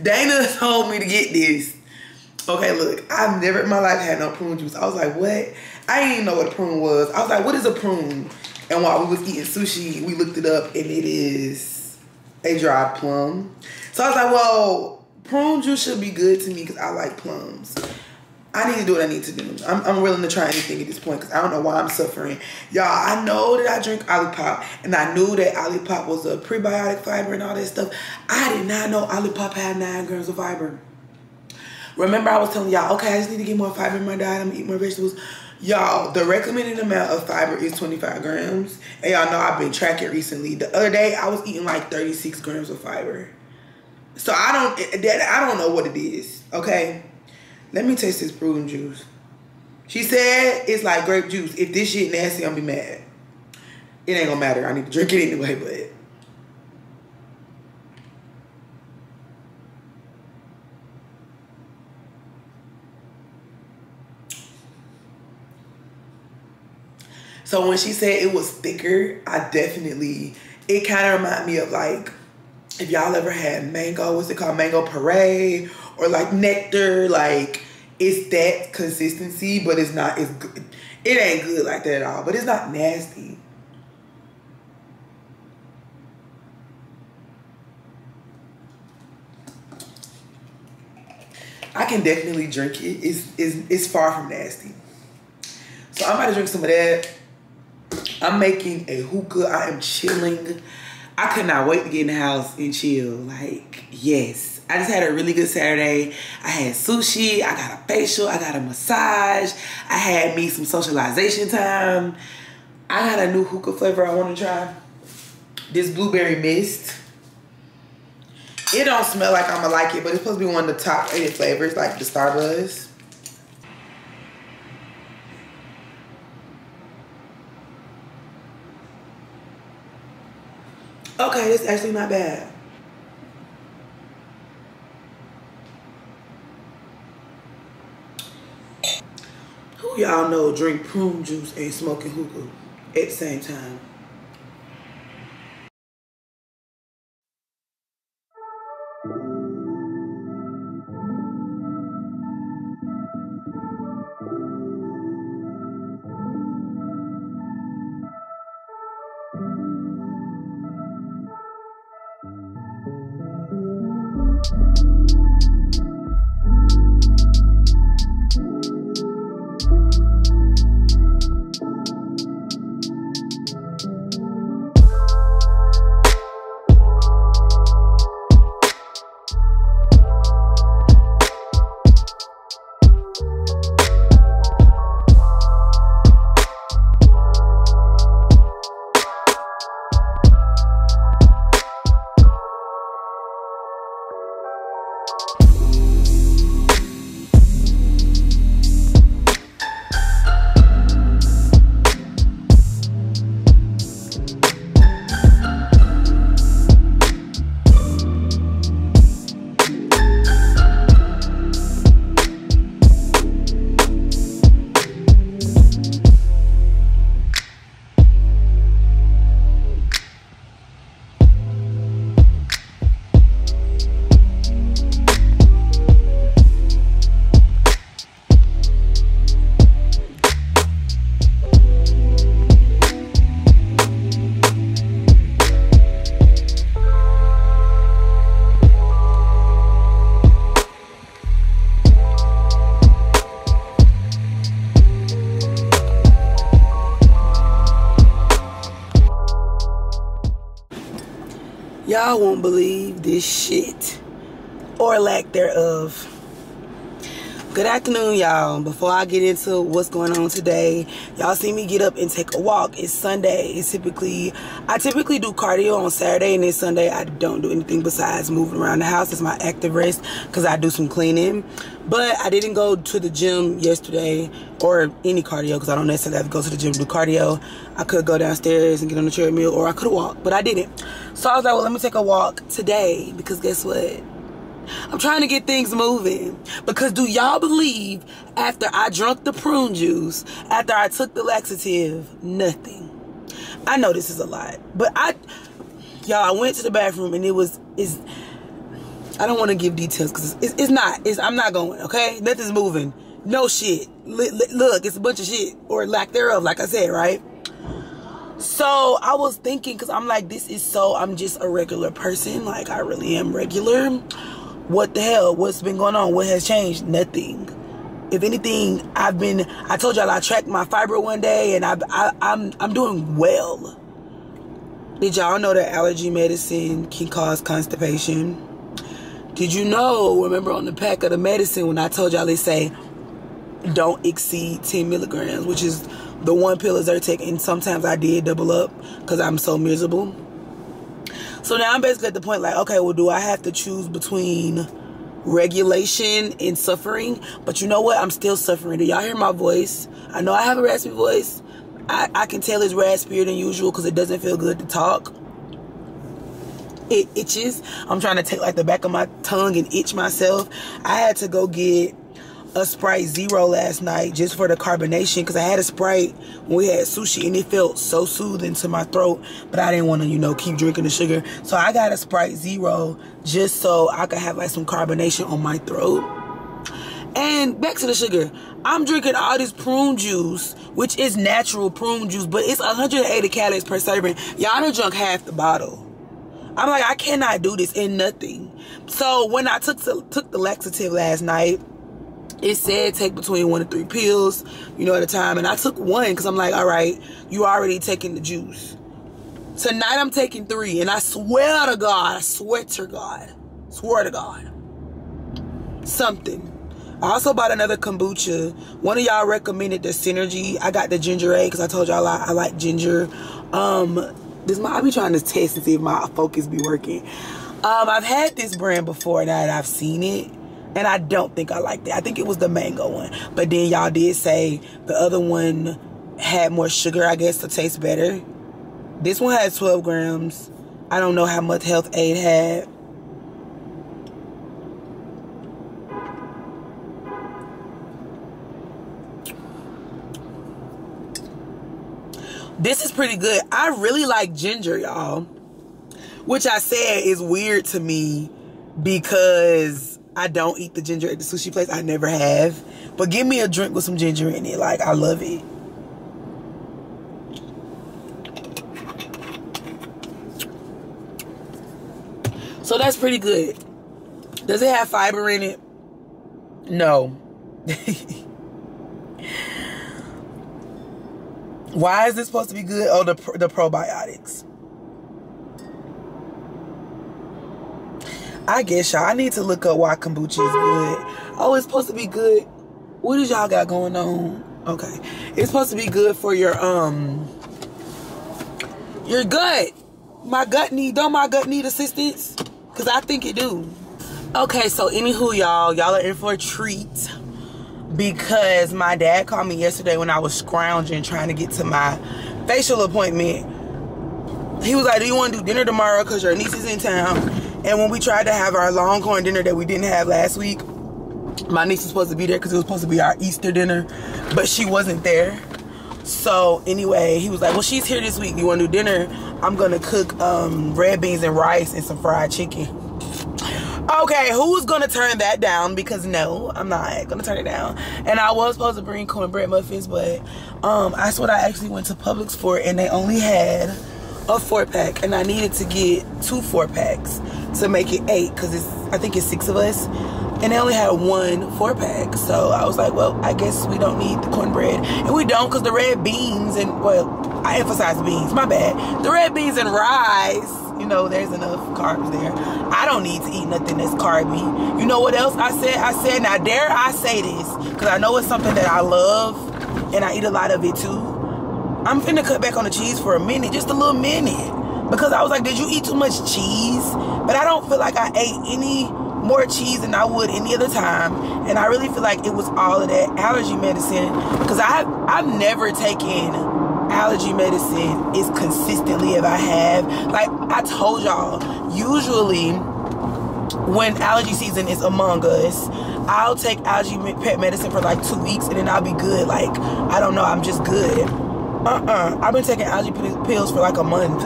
Dana told me to get this. Okay, look, I've never in my life had no prune juice. I was like, what? I didn't even know what a prune was. I was like, what is a prune? And while we was eating sushi, we looked it up and it is a dried plum. So I was like, well, prune juice should be good to me because I like plums. I need to do what I need to do. I'm, I'm willing to try anything at this point because I don't know why I'm suffering. Y'all, I know that I drink Olipop and I knew that Olipop was a prebiotic fiber and all that stuff. I did not know Olipop had nine grams of fiber. Remember I was telling y'all, okay, I just need to get more fiber in my diet. I'm gonna eat more vegetables. Y'all, the recommended amount of fiber is 25 grams. And y'all know I've been tracking recently. The other day, I was eating like 36 grams of fiber. So I don't, that I don't know what it is, okay? Let me taste this prune juice. She said it's like grape juice. If this shit nasty, I'm be mad. It ain't gonna matter. I need to drink it anyway, but. So when she said it was thicker, I definitely, it kind of reminded me of like, if y'all ever had mango, what's it called? Mango puree or like nectar, like it's that consistency, but it's not. It's good. It ain't good like that at all, but it's not nasty. I can definitely drink it. It's, it's, it's far from nasty. So I'm about to drink some of that. I'm making a hookah. I am chilling. I could not wait to get in the house and chill. Like, yes. I just had a really good Saturday. I had sushi. I got a facial. I got a massage. I had me some socialization time. I got a new hookah flavor I want to try. This blueberry mist. It don't smell like I'ma like it, but it's supposed to be one of the top rated flavors, like the Starbuzz. Okay, it's actually not bad. Who y'all know drink prune juice and smoking hookah at the same time? Before I get into what's going on today, y'all see me get up and take a walk. It's Sunday. It's typically, I typically do cardio on Saturday and then Sunday I don't do anything besides moving around the house. It's my active rest because I do some cleaning. But I didn't go to the gym yesterday or any cardio because I don't necessarily have to go to the gym to do cardio. I could go downstairs and get on the treadmill or I could walk, but I didn't. So I was like, well, let me take a walk today because guess what? I'm trying to get things moving. Because do y'all believe after I drunk the prune juice, after I took the laxative, nothing. I know this is a lot. But I y'all I went to the bathroom and it was is I don't want to give details because it's, it's, not. It's I'm not going. Okay, nothing's moving. No shit. look, it's a bunch of shit or lack thereof. Like I said, right. So I was thinking because I'm like, this is so. I'm just a regular person. Like I really am regular. What the hell? What's been going on? What has changed? Nothing. If anything, I've been. I told y'all I tracked my fiber one day, and I, I I'm I'm doing well. Did y'all know that allergy medicine can cause constipation? Did you know, remember on the pack of the medicine when I told y'all they say don't exceed 10 milligrams, which is the one pill Zyrtec, and sometimes I did double up because I'm so miserable. So now I'm basically at the point like, okay, well, do I have to choose between regulation and suffering? But you know what? I'm still suffering. Do y'all hear my voice? I know I have a raspy voice. I, I can tell it's raspier than usual because it doesn't feel good to talk it itches. I'm trying to take like the back of my tongue and itch myself. I had to go get a Sprite Zero last night just for the carbonation because I had a Sprite when we had sushi and it felt so soothing to my throat, but I didn't want to, you know, keep drinking the sugar. So I got a Sprite Zero just so I could have like some carbonation on my throat. And back to the sugar. I'm drinking all this prune juice, which is natural prune juice, but it's 180 calories per serving. Y'all done drunk half the bottle. I'm like, I cannot do this in nothing. So when I took the, took the laxative last night, it said take between one and three pills, you know, at a time. And I took one because I'm like, all right, you already taking the juice. Tonight I'm taking three. And I swear to God, I swear to God, swear to God, something. I also bought another kombucha. One of y'all recommended the Synergy. I got the ginger ale because I told y'all I, I like ginger. Um, this my I be trying to test and see if my focus be working. Um, I've had this brand before that I've seen it. And I don't think I liked it. I think it was the mango one. But then y'all did say the other one had more sugar, I guess, to taste better. This one has 12 grams. I don't know how much Health-Ade had. This is pretty good. I really like ginger, y'all. Which I said is weird to me because I don't eat the ginger at the sushi place. I never have. But give me a drink with some ginger in it. Like, I love it. So that's pretty good. Does it have fiber in it? No. Why is this supposed to be good? Oh, the, the probiotics. I guess y'all. I need to look up why kombucha is good. Oh, it's supposed to be good. What does y'all got going on? Okay, it's supposed to be good for your um your gut. My gut need don't my gut need assistance? Cause I think it do. Okay, so anywho, y'all, y'all are in for a treat because my dad called me yesterday when I was scrounging trying to get to my facial appointment. He was like, "Do you want to do dinner tomorrow? Cause your niece is in town." And when we tried to have our Longhorn dinner that we didn't have last week, my niece was supposed to be there because it was supposed to be our Easter dinner, but she wasn't there. So anyway, he was like, well, she's here this week. You want to do dinner? I'm going to cook um, red beans and rice and some fried chicken. Okay, who's going to turn that down? Because no, I'm not going to turn it down. And I was supposed to bring cornbread muffins, but um, that's what I actually went to Publix for, and they only had a four pack, and I needed to get two four packs to make it eight because it's I think it's six of us. And they only had one four pack. So I was like well I guess we don't need the cornbread. And we don't because the red beans and well I emphasize beans my bad. The red beans and rice you know there's enough carbs there. I don't need to eat nothing that's carby. You know what else I said? I said now dare I say this because I know it's something that I love and I eat a lot of it too. I'm finna cut back on the cheese for a minute just a little minute because I was like, did you eat too much cheese? But I don't feel like I ate any more cheese than I would any other time. And I really feel like it was all of that allergy medicine because I've, I've never taken allergy medicine as consistently as I have. Like I told y'all, usually when allergy season is among us, I'll take allergy pet medicine for like two weeks and then I'll be good. Like, I don't know, I'm just good. Uh-uh. I've been taking allergy pills for like a month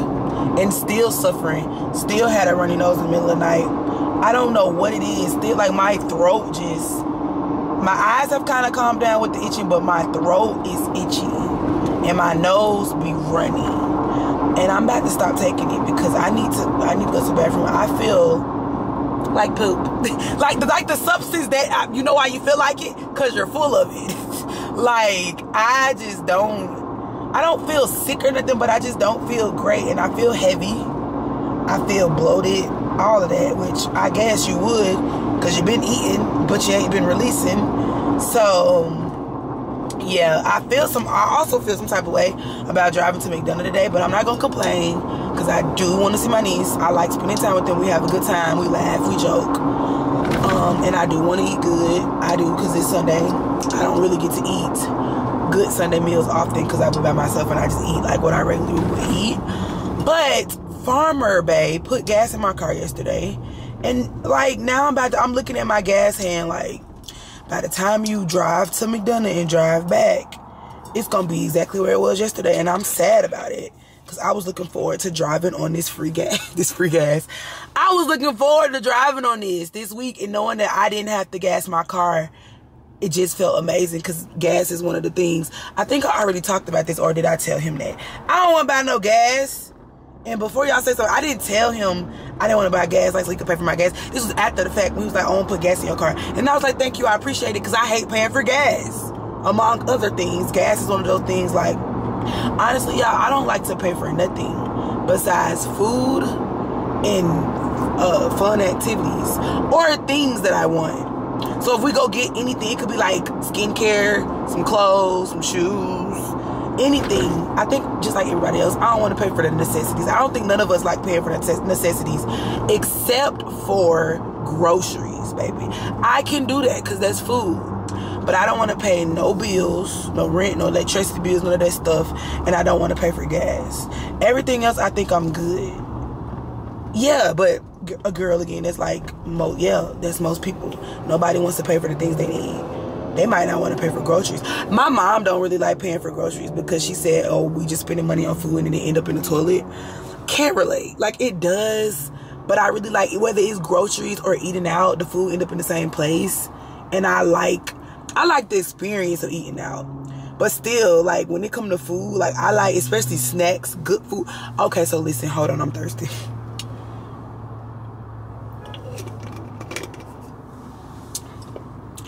and still suffering. Still had a runny nose in the middle of the night. I don't know what it is. Still like my throat just my eyes have kind of calmed down with the itching, but my throat is itchy. And my nose be running. And I'm about to stop taking it because I need to I need to go to the bathroom. I feel like poop. like the like the substance that I, you know why you feel like it? Cause you're full of it. like I just don't I don't feel sick or nothing, but I just don't feel great. And I feel heavy. I feel bloated. All of that, which I guess you would because you've been eating, but you ain't been releasing. So, yeah, I feel some, I also feel some type of way about driving to McDonough today, but I'm not going to complain because I do want to see my niece. I like spending time with them. We have a good time. We laugh. We joke. Um, and I do want to eat good. I do because it's Sunday. I don't really get to eat good Sunday meals often because I be by myself and I just eat like what I regularly would eat. But Farmer Bay put gas in my car yesterday. And like now I'm about to, I'm looking at my gas hand like by the time you drive to McDonough and drive back, it's gonna be exactly where it was yesterday, and I'm sad about it because I was looking forward to driving on this free gas. this free gas. I was looking forward to driving on this this week and knowing that I didn't have to gas my car. It just felt amazing because gas is one of the things. I think I already talked about this, or did I tell him that? I don't want to buy no gas. And before y'all say something, I didn't tell him I didn't want to buy gas like so he could pay for my gas. This was after the fact he was like, I won't put gas in your car. And I was like, thank you, I appreciate it because I hate paying for gas. Among other things, gas is one of those things like, honestly, y'all, I don't like to pay for nothing besides food and uh, fun activities or things that I want. So if we go get anything, it could be like skincare, some clothes, some shoes, anything. I think just like everybody else, I don't want to pay for the necessities. I don't think none of us like paying for the necessities except for groceries, baby. I can do that because that's food. But I don't want to pay no bills, no rent, no electricity bills, none of that stuff. And I don't want to pay for gas. Everything else, I think I'm good. Yeah, but a girl again, that's like, mo yeah, that's most people. Nobody wants to pay for the things they need. They might not want to pay for groceries. My mom don't really like paying for groceries because she said, oh, we just spending money on food and then it end up in the toilet. Can't relate. Like, it does. But I really like, whether it's groceries or eating out, the food end up in the same place. And I like I like the experience of eating out. But still, like when it come to food, like I like especially snacks, good food. Okay, so listen, hold on, I'm thirsty.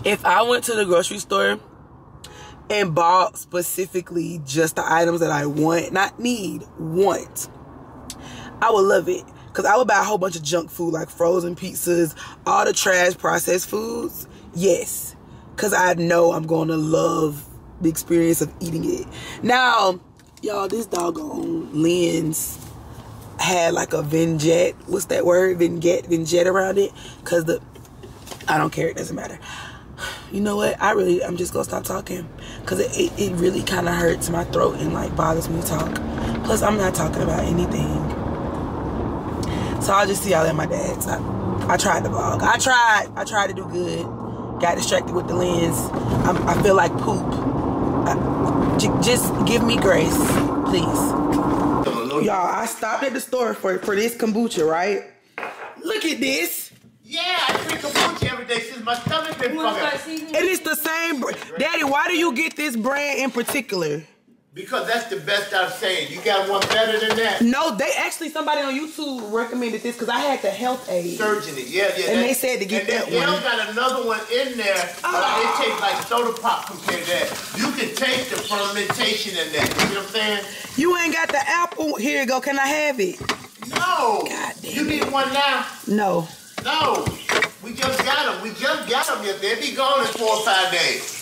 If I went to the grocery store and bought specifically just the items that I want, not need, want, I would love it. Cause I would buy a whole bunch of junk food like frozen pizzas, all the trash processed foods. Yes because I know I'm going to love the experience of eating it. Now, y'all, this doggone lens had like a vignette. What's that word? Vignette, vignette around it. Because the, I don't care. It doesn't matter. You know what? I really, I'm just to stop talking. Because it, it, it really kind of hurts my throat and like bothers me to talk. Plus, I'm not talking about anything. So I'll just see y'all at my dad's. I, I tried to vlog. I tried. I tried to do good got distracted with the lens. I'm, i feel like poop. Just give me grace, please. Y'all, I stopped at the store for, for this kombucha, right? Look at this. Yeah, I drink kombucha every day since my stomach been fucking. It is the same. Daddy, why do you get this brand in particular? Because that's the best I've seen. You got one better than that? No, they actually somebody on YouTube recommended this because I had the Health-Ade. Surgeon it, yeah, yeah. And that, they said to get that one. They got another one in there, but ah. oh. it tastes like soda pop compared to that. You can taste the fermentation in that. You know what I'm saying? You ain't got the apple. Here you go. Can I have it? No. God damn You need one now? No. No. We just got them. We just got them. They'll be gone in four or five days.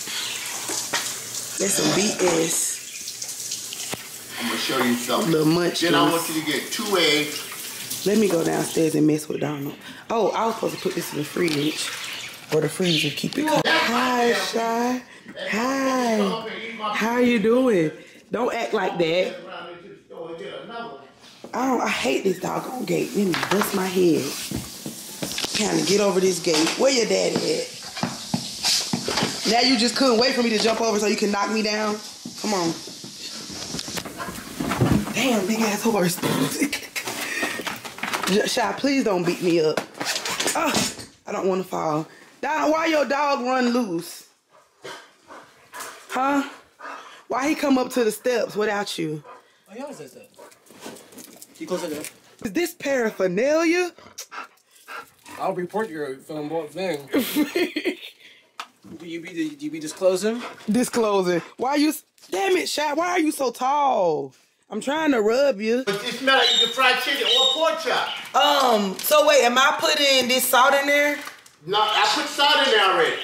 That's some BS. I'm gonna show you something. Little munch. Then I want you to get two eggs. Let me go downstairs and mess with Donald. Oh, I was supposed to put this in the fridge or the freezer, keep it cold. Hi, Shy. Hi. How are you doing? Don't act like that. I don't. I hate this doggone gate. Let me bust my head. Trying to get over this gate. Where your daddy at? Now you just couldn't wait for me to jump over so you can knock me down. Come on. Damn, big ass horse. Shy, please don't beat me up. Oh, I don't want to fall. Why your dog run loose? Huh? Why he come up to the steps without you? Oh, he always does that. Close to that. Is this paraphernalia? I'll report your phone thing. do you be do you be disclosing? Disclosing. Why you? Damn it, Shy. Why are you so tall? I'm trying to rub you. But it smells like the fried chicken or pork chop. Um, so wait, am I putting this salt in there? No, I put salt in there already.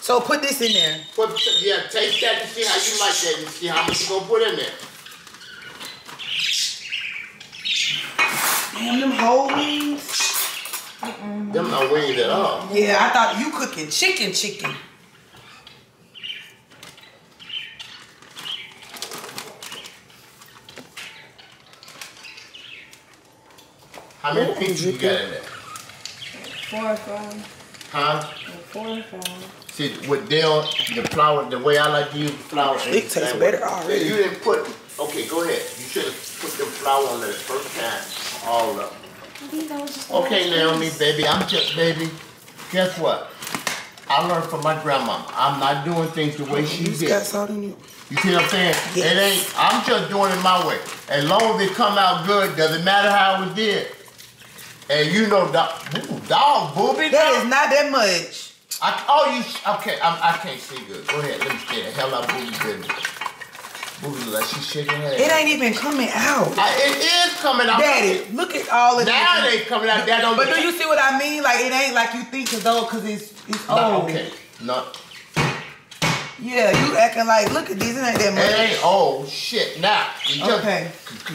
So put this in there. Put, yeah, taste that to see how you like that and see how much you gonna put in there. Damn, them whole wings. Them not wings at all. Yeah, I thought you cooking chicken chicken. How many pieces you got in there? Four or five. Huh? Four, five. See, with Dale, the flour, the way I like to use the flour. It tastes same better already. You didn't put, okay, go ahead. You should have put the flour on there the first time, all of them. Okay, Naomi, baby, I'm just, baby, guess what? I learned from my grandma. I'm not doing things the way oh, she You did. got salt in it. You see what I'm saying? Yes. It ain't, I'm just doing it my way. As long as it come out good, doesn't matter how it did. And you know, dog, ooh, dog, booby, That dog. is not that much. I, oh, you, okay, I'm, I can't see good. Go ahead, let me see the hell out booby business. Booby look like she's shaking her head. It ain't even coming out. I, it is coming out. Daddy, look at all of Now this. they coming out. That don't But do you see what I mean? Like it ain't like you think cause though, cause it's it's old. Okay. No, Yeah, you acting like look at this. It ain't that much. it much. ain't old shit. Now, you just Okay.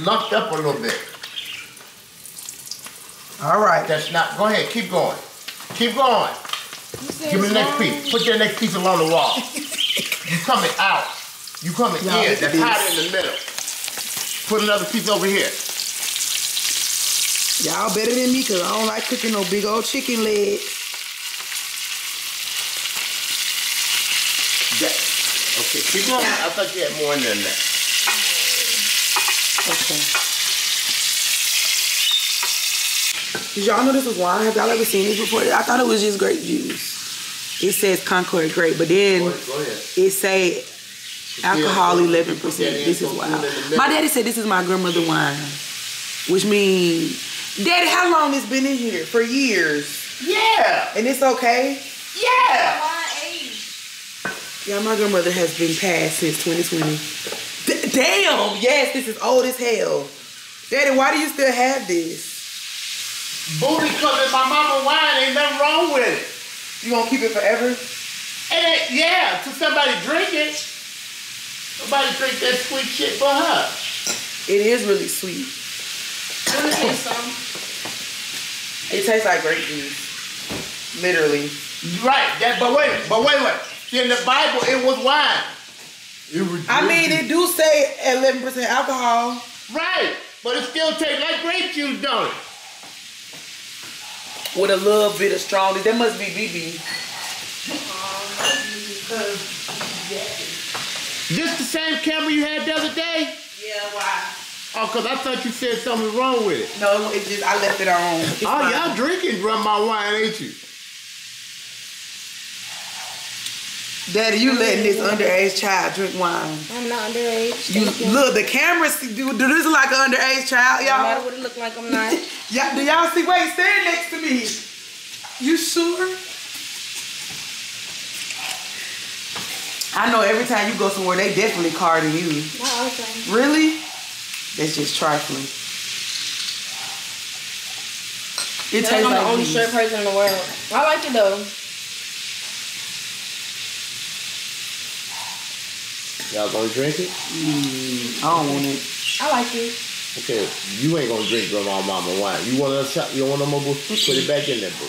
lumped up a little bit. All right. That's not. Go ahead, keep going. Keep going. Give me the next piece. Put that next piece along the wall. you coming out. You coming Y'all, in. look at That's hot in the middle. Put another piece over here. Y'all better than me cause I don't like cooking no big old chicken legs. That. Okay, keep going. I thought you had more in there than that. Okay. Did y'all know this was wine? Have y'all ever seen this before? I thought it was just grape juice. It says Concord grape, but then Go ahead. Go ahead. it say alcohol Yeah. eleven Put percent. that This is wild. it in the middle. My daddy said this is my grandmother wine, which means, Daddy, how long it's been in here? For years, Yeah. and it's okay. Yeah. Yeah, my grandmother has been passed since 2020. D- damn, yes, this is old as hell. Daddy, why do you still have this? Booty coming. My mama wine. Ain't nothing wrong with it. You gonna keep it forever? It yeah, to somebody drink it. Somebody drink that sweet shit for her. It is really sweet. Let me get some. It tastes like grape juice. Literally. Right, that, but wait, but wait, wait. See, in the Bible, it was wine. It was I mean, it do say 11% alcohol. Right, but it still tastes like grape juice, don't it? With a little bit of strong. That must be BB. This the same camera you had the other day? Yeah, why? Oh, because I thought you said something wrong with it. No, it just, I left it on. It's oh, fine. y'all drinking grandma wine, ain't you? Daddy, you letting this underage child drink wine. I'm not underage. You you. look, the camera see- do, do this look like an underage child, No matter y'all? what it look like, I'm not. Y'all, do y'all see? Wait, stand next to me. You sure? I know every time you go somewhere, they definitely carding you. Not all the time. Really? That's just trifling. It Like tastes I'm the like only these. straight person in the world. I like it though. Y'all gonna drink it? Mm, I don't want it. I like it. Okay, you ain't gonna drink grandma mama wine. You want another shot? You want no more boo? Put it back in there, boo.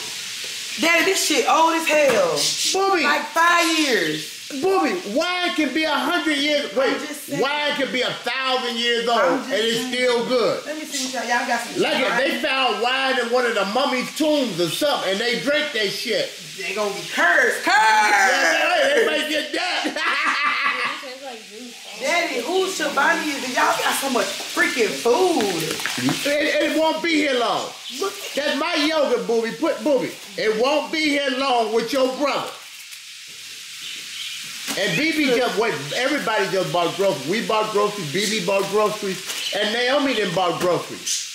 Daddy, this shit old as hell. Booby, Like five years. Booby, wine can be a hundred years. Wait, wine can be a thousand years old and it's still good. Let me see y'all, y'all got some Like if they found wine in one of the mummy's tombs or something, and they drank that shit. They gonna be cursed. Cursed. Yeah, Cursed! everybody get that. It tastes like juice. Daddy, who Chobani is? Y'all got so much freaking food. it, it won't be here long. That's my yoga, booby. Put booby. It won't be here long with your brother. And BB just wait. Everybody just bought groceries. We bought groceries. BB bought groceries, and Naomi didn't bought groceries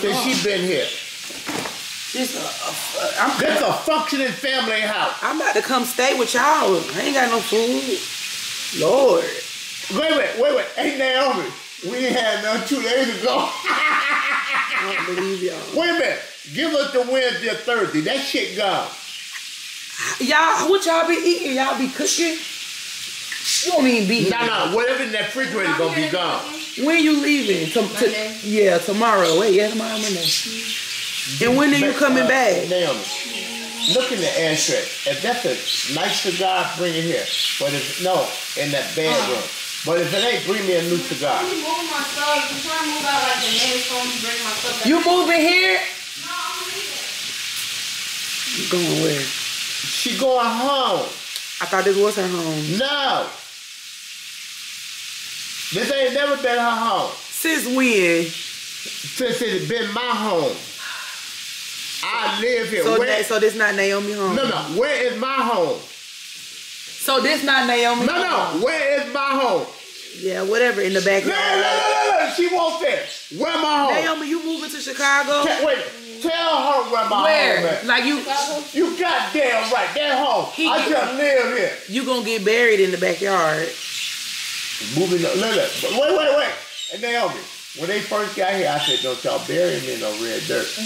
since she been here. this, uh, uh, I'm, This a functioning family house. I'm about to come stay with y'all. I ain't got no food. Lord. Wait, wait, wait, wait. Hey Naomi, we ain't had none two days ago. I don't believe y'all. wait a minute. Give us the Wednesday or Thursday. That shit gone. Y'all, what y'all be eating? Y'all be cooking? You don't even be No, no. Whatever in that refrigerator gonna be gone. When you leaving? To, to, Monday. yeah, tomorrow. Wait, yeah, tomorrow Monday. And when are you coming back? Naomi, look in the ashtray. If that's a nice cigar, bring it here. But if no, in that bedroom. But if it ain't, bring me a new cigar. I'm moving my stuff. I'm trying to move out like the next phone. Bring my stuff. You moving here? No, I'm leaving. You going where? She going home. I thought this was her home. No. This ain't never been her home. Since when? Since it's been my home. I live here. So, Where- that, so this not Naomi home? no, no. Where is my home? So this not Naomi No, home? no. Where is my home? Yeah, whatever, in the No, no, backyard. no, no, no. She won't say. Where my home? Naomi, you moving to Chicago? Te- wait. Tell her where my Where? home is. Like you, You goddamn right. That home. He I just live here. you gonna get buried in the backyard. Moving up. Look, look. But Wait, wait, wait. And Naomi, when they first got here, I said, don't y'all bury me in no red dirt.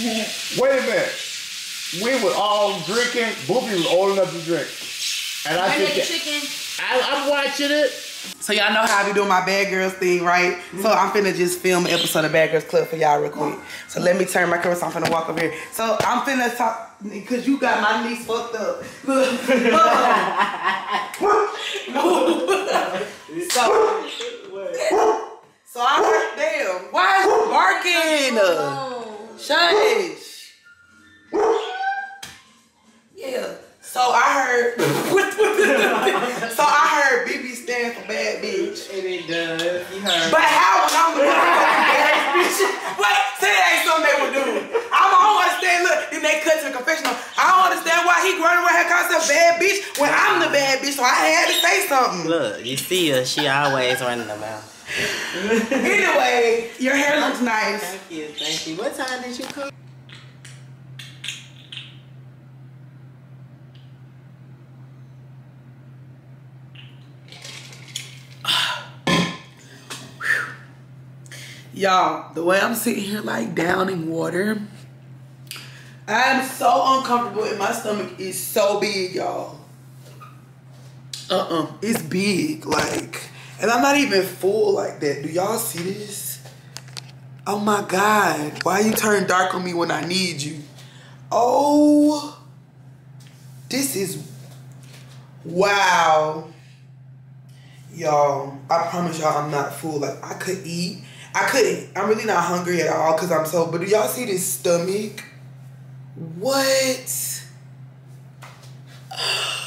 Wait a minute. We were all drinking. Booby was old enough to drink. And I said, chicken. I, I'm watching it. So y'all know how I be doing my Bad Girls thing, right? Mm-hmm. So I'm finna just film an episode of Bad Girls Club for y'all real quick. So let me turn my camera so I'm finna walk over here. So I'm finna talk, cause you got my niece fucked up. Look. so, so I heard, damn, why is you barking? Shush. Yeah. So I heard. so I heard BB stand for bad bitch. And it does. You heard. But how when I'm the motherfucking bad bitch? Wait, say that ain't something they would do. I don't understand. Look, then they cut to the confessional. I don't understand why he running around here calling himself bad bitch when I'm the bad bitch. So I had to say something. Look, you see her. She always running her mouth. Anyway, your hair looks nice. Thank you. Thank you. What time did you come? Y'all, the way I'm sitting here like down in water, I'm so uncomfortable and my stomach is so big, y'all. Uh-uh. It's big, like, and I'm not even full like that. Do y'all see this? Oh my God. Why you turn dark on me when I need you? Oh, this is, wow. Y'all, I promise y'all I'm not full. Like, I could eat. I couldn't. I'm really not hungry at all because I'm so, but do y'all see this stomach? What?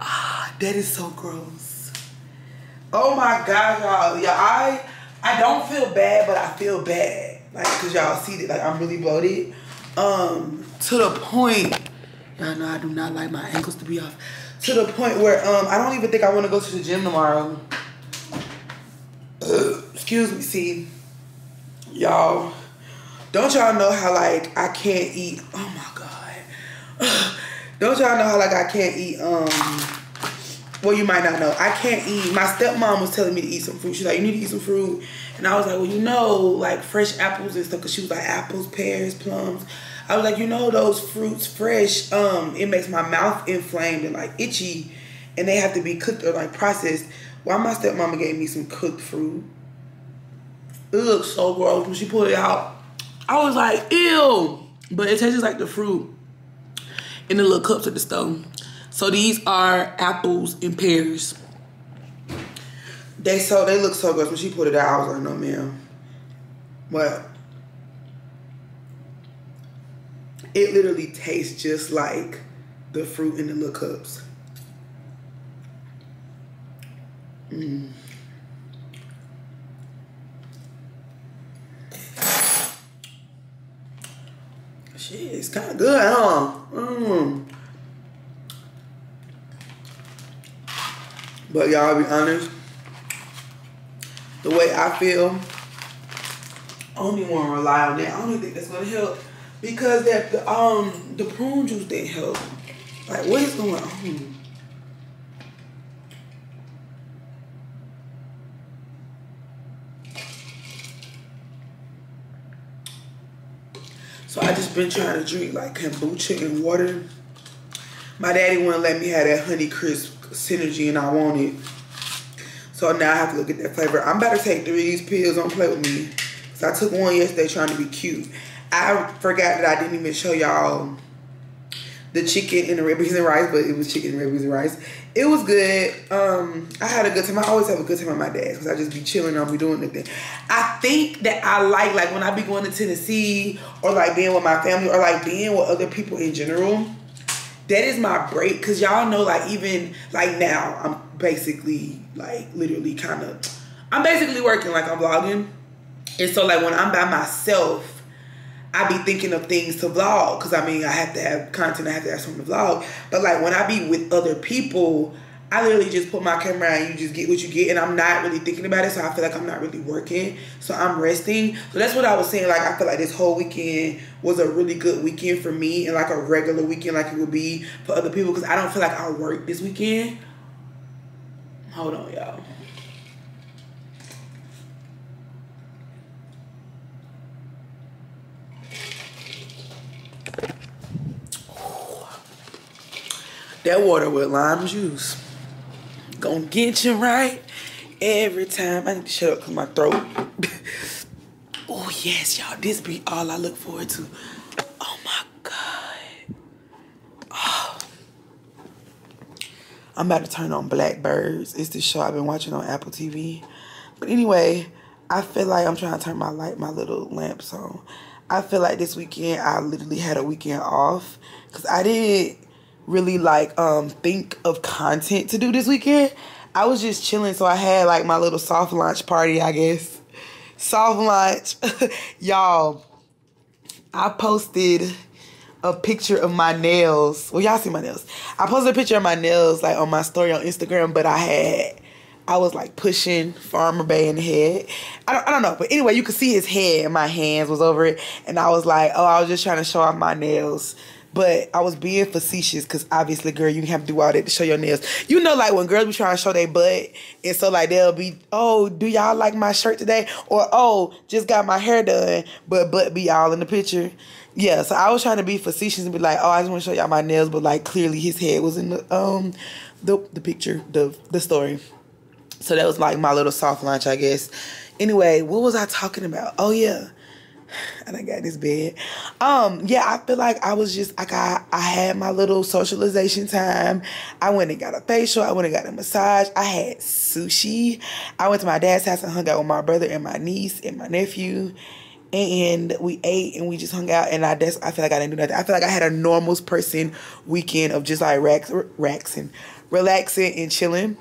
Ah, that is so gross. Oh my God, y'all. Yeah, I I don't feel bad, but I feel bad. Like, cause y'all see that, like I'm really bloated. Um, to the point, y'all know I do not like my ankles to be off. To the point where um I don't even think I want to go to the gym tomorrow. Excuse me, see, y'all. Don't y'all know how like I can't eat? Oh my god. Don't y'all know how like I can't eat? Um, well you might not know. I can't eat. My stepmom was telling me to eat some fruit. She's like, you need to eat some fruit, and I was like, well, you know, like fresh apples and stuff. Cause she was like apples, pears, plums. I was like, you know, those fruits fresh. Um, it makes my mouth inflamed and like itchy, and they have to be cooked or like processed. Why my stepmama gave me some cooked fruit. It looks so gross when she pulled it out. I was like, ew. But it tastes like the fruit in the little cups at the stove. So these are apples and pears. They so they look so good. When she pulled it out, I was like, no ma'am. But it literally tastes just like the fruit in the little cups. Mm. Shit, it's kind of good, huh? Mm. But y'all be honest, the way I feel, even want to rely on that. I don't think that's gonna help because that the um the prune juice didn't help. Like, what is going on? So I just been trying to drink like kombucha and water. My daddy wouldn't let me have that Honey Crisp synergy and I want it. So now I have to look at that flavor. I'm about to take three of these pills. Don't play with me. Cause I took one yesterday trying to be cute. I forgot that I didn't even show y'all the chicken and the red beans and rice, but it was chicken and red beans and rice. It was good. Um, I had a good time. I always have a good time at my dad's because I just be chilling. I'll be doing nothing. I think that I like like when I be going to Tennessee or like being with my family or like being with other people in general. that is my break because y'all know like even like now I'm basically like literally kind of I'm basically working like I'm vlogging and so like when I'm by myself I be thinking of things to vlog because I mean I have to have content I have to have something to vlog. But like when I be with other people I literally just put my camera and you just get what you get and I'm not really thinking about it so I feel like I'm not really working. So I'm resting. So that's what I was saying like I feel like this whole weekend was a really good weekend for me and like a regular weekend like it would be for other people because I don't feel like I work this weekend. Hold on y'all that water with lime juice gonna get you right every time. I need to shut up because my throat. oh, yes, y'all. This be all I look forward to. Oh, my God. Oh. I'm about to turn on Blackbirds. It's the show I've been watching on Apple TV. But anyway, I feel like I'm trying to turn my light, my little lamps on. I feel like this weekend I literally had a weekend off because I didn't really like um think of content to do this weekend. I was just chilling, so I had like my little soft launch party, I guess. Soft launch. y'all, I posted a picture of my nails. Well, y'all see my nails. I posted a picture of my nails like on my story on Instagram, but I had I was like pushing Farmer Bay in the head. I don't, I don't know, but anyway, you could see his head and my hands was over it, and I was like, oh, I was just trying to show off my nails. But I was being facetious because obviously, girl, you have to do all that to show your nails. You know, like when girls be trying to show their butt, and so like they'll be, oh, do y'all like my shirt today? Or oh, just got my hair done, but butt be all in the picture. Yeah, so I was trying to be facetious and be like, oh, I just want to show y'all my nails, but like clearly his head was in the um the the picture, the the story. So that was like my little soft launch, I guess. Anyway, what was I talking about? Oh yeah. And I got this bed. Um, yeah, I feel like I was just like I I had my little socialization time. I went and got a facial, I went and got a massage, I had sushi. I went to my dad's house and hung out with my brother and my niece and my nephew. And we ate and we just hung out and I just I feel like I didn't do nothing. I feel like I had a normal person weekend of just like racks, and relaxing and chilling.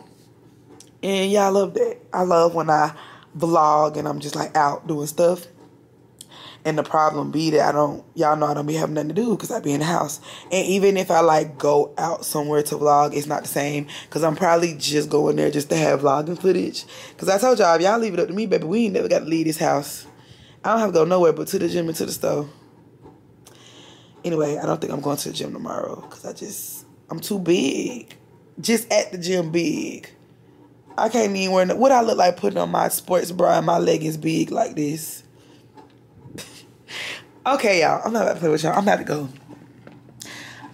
And yeah, I love that. I love when I vlog and I'm just like out doing stuff. And the problem be that I don't, y'all know I don't be having nothing to do because I be in the house. And even if I like go out somewhere to vlog, it's not the same because I'm probably just going there just to have vlogging footage. Because I told y'all, if y'all leave it up to me, baby, we ain't never got to leave this house. I don't have to go nowhere but to the gym and to the store. Anyway, I don't think I'm going to the gym tomorrow because I just, I'm too big. Just at the gym big. I can't even wear, what I look like putting on my sports bra and my leggings big like this. Okay, y'all. I'm not about to play with y'all. I'm about to go.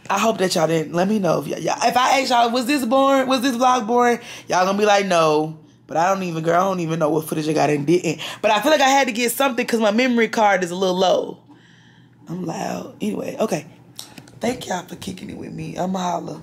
I hope that y'all didn't let me know if y'all, if I asked y'all was this boring, was this vlog boring? Y'all gonna be like no. But I don't even, girl, I don't even know what footage I got and didn't. But I feel like I had to get something because my memory card is a little low. I'm loud. Anyway, okay. Thank y'all for kicking it with me. I'm a holla.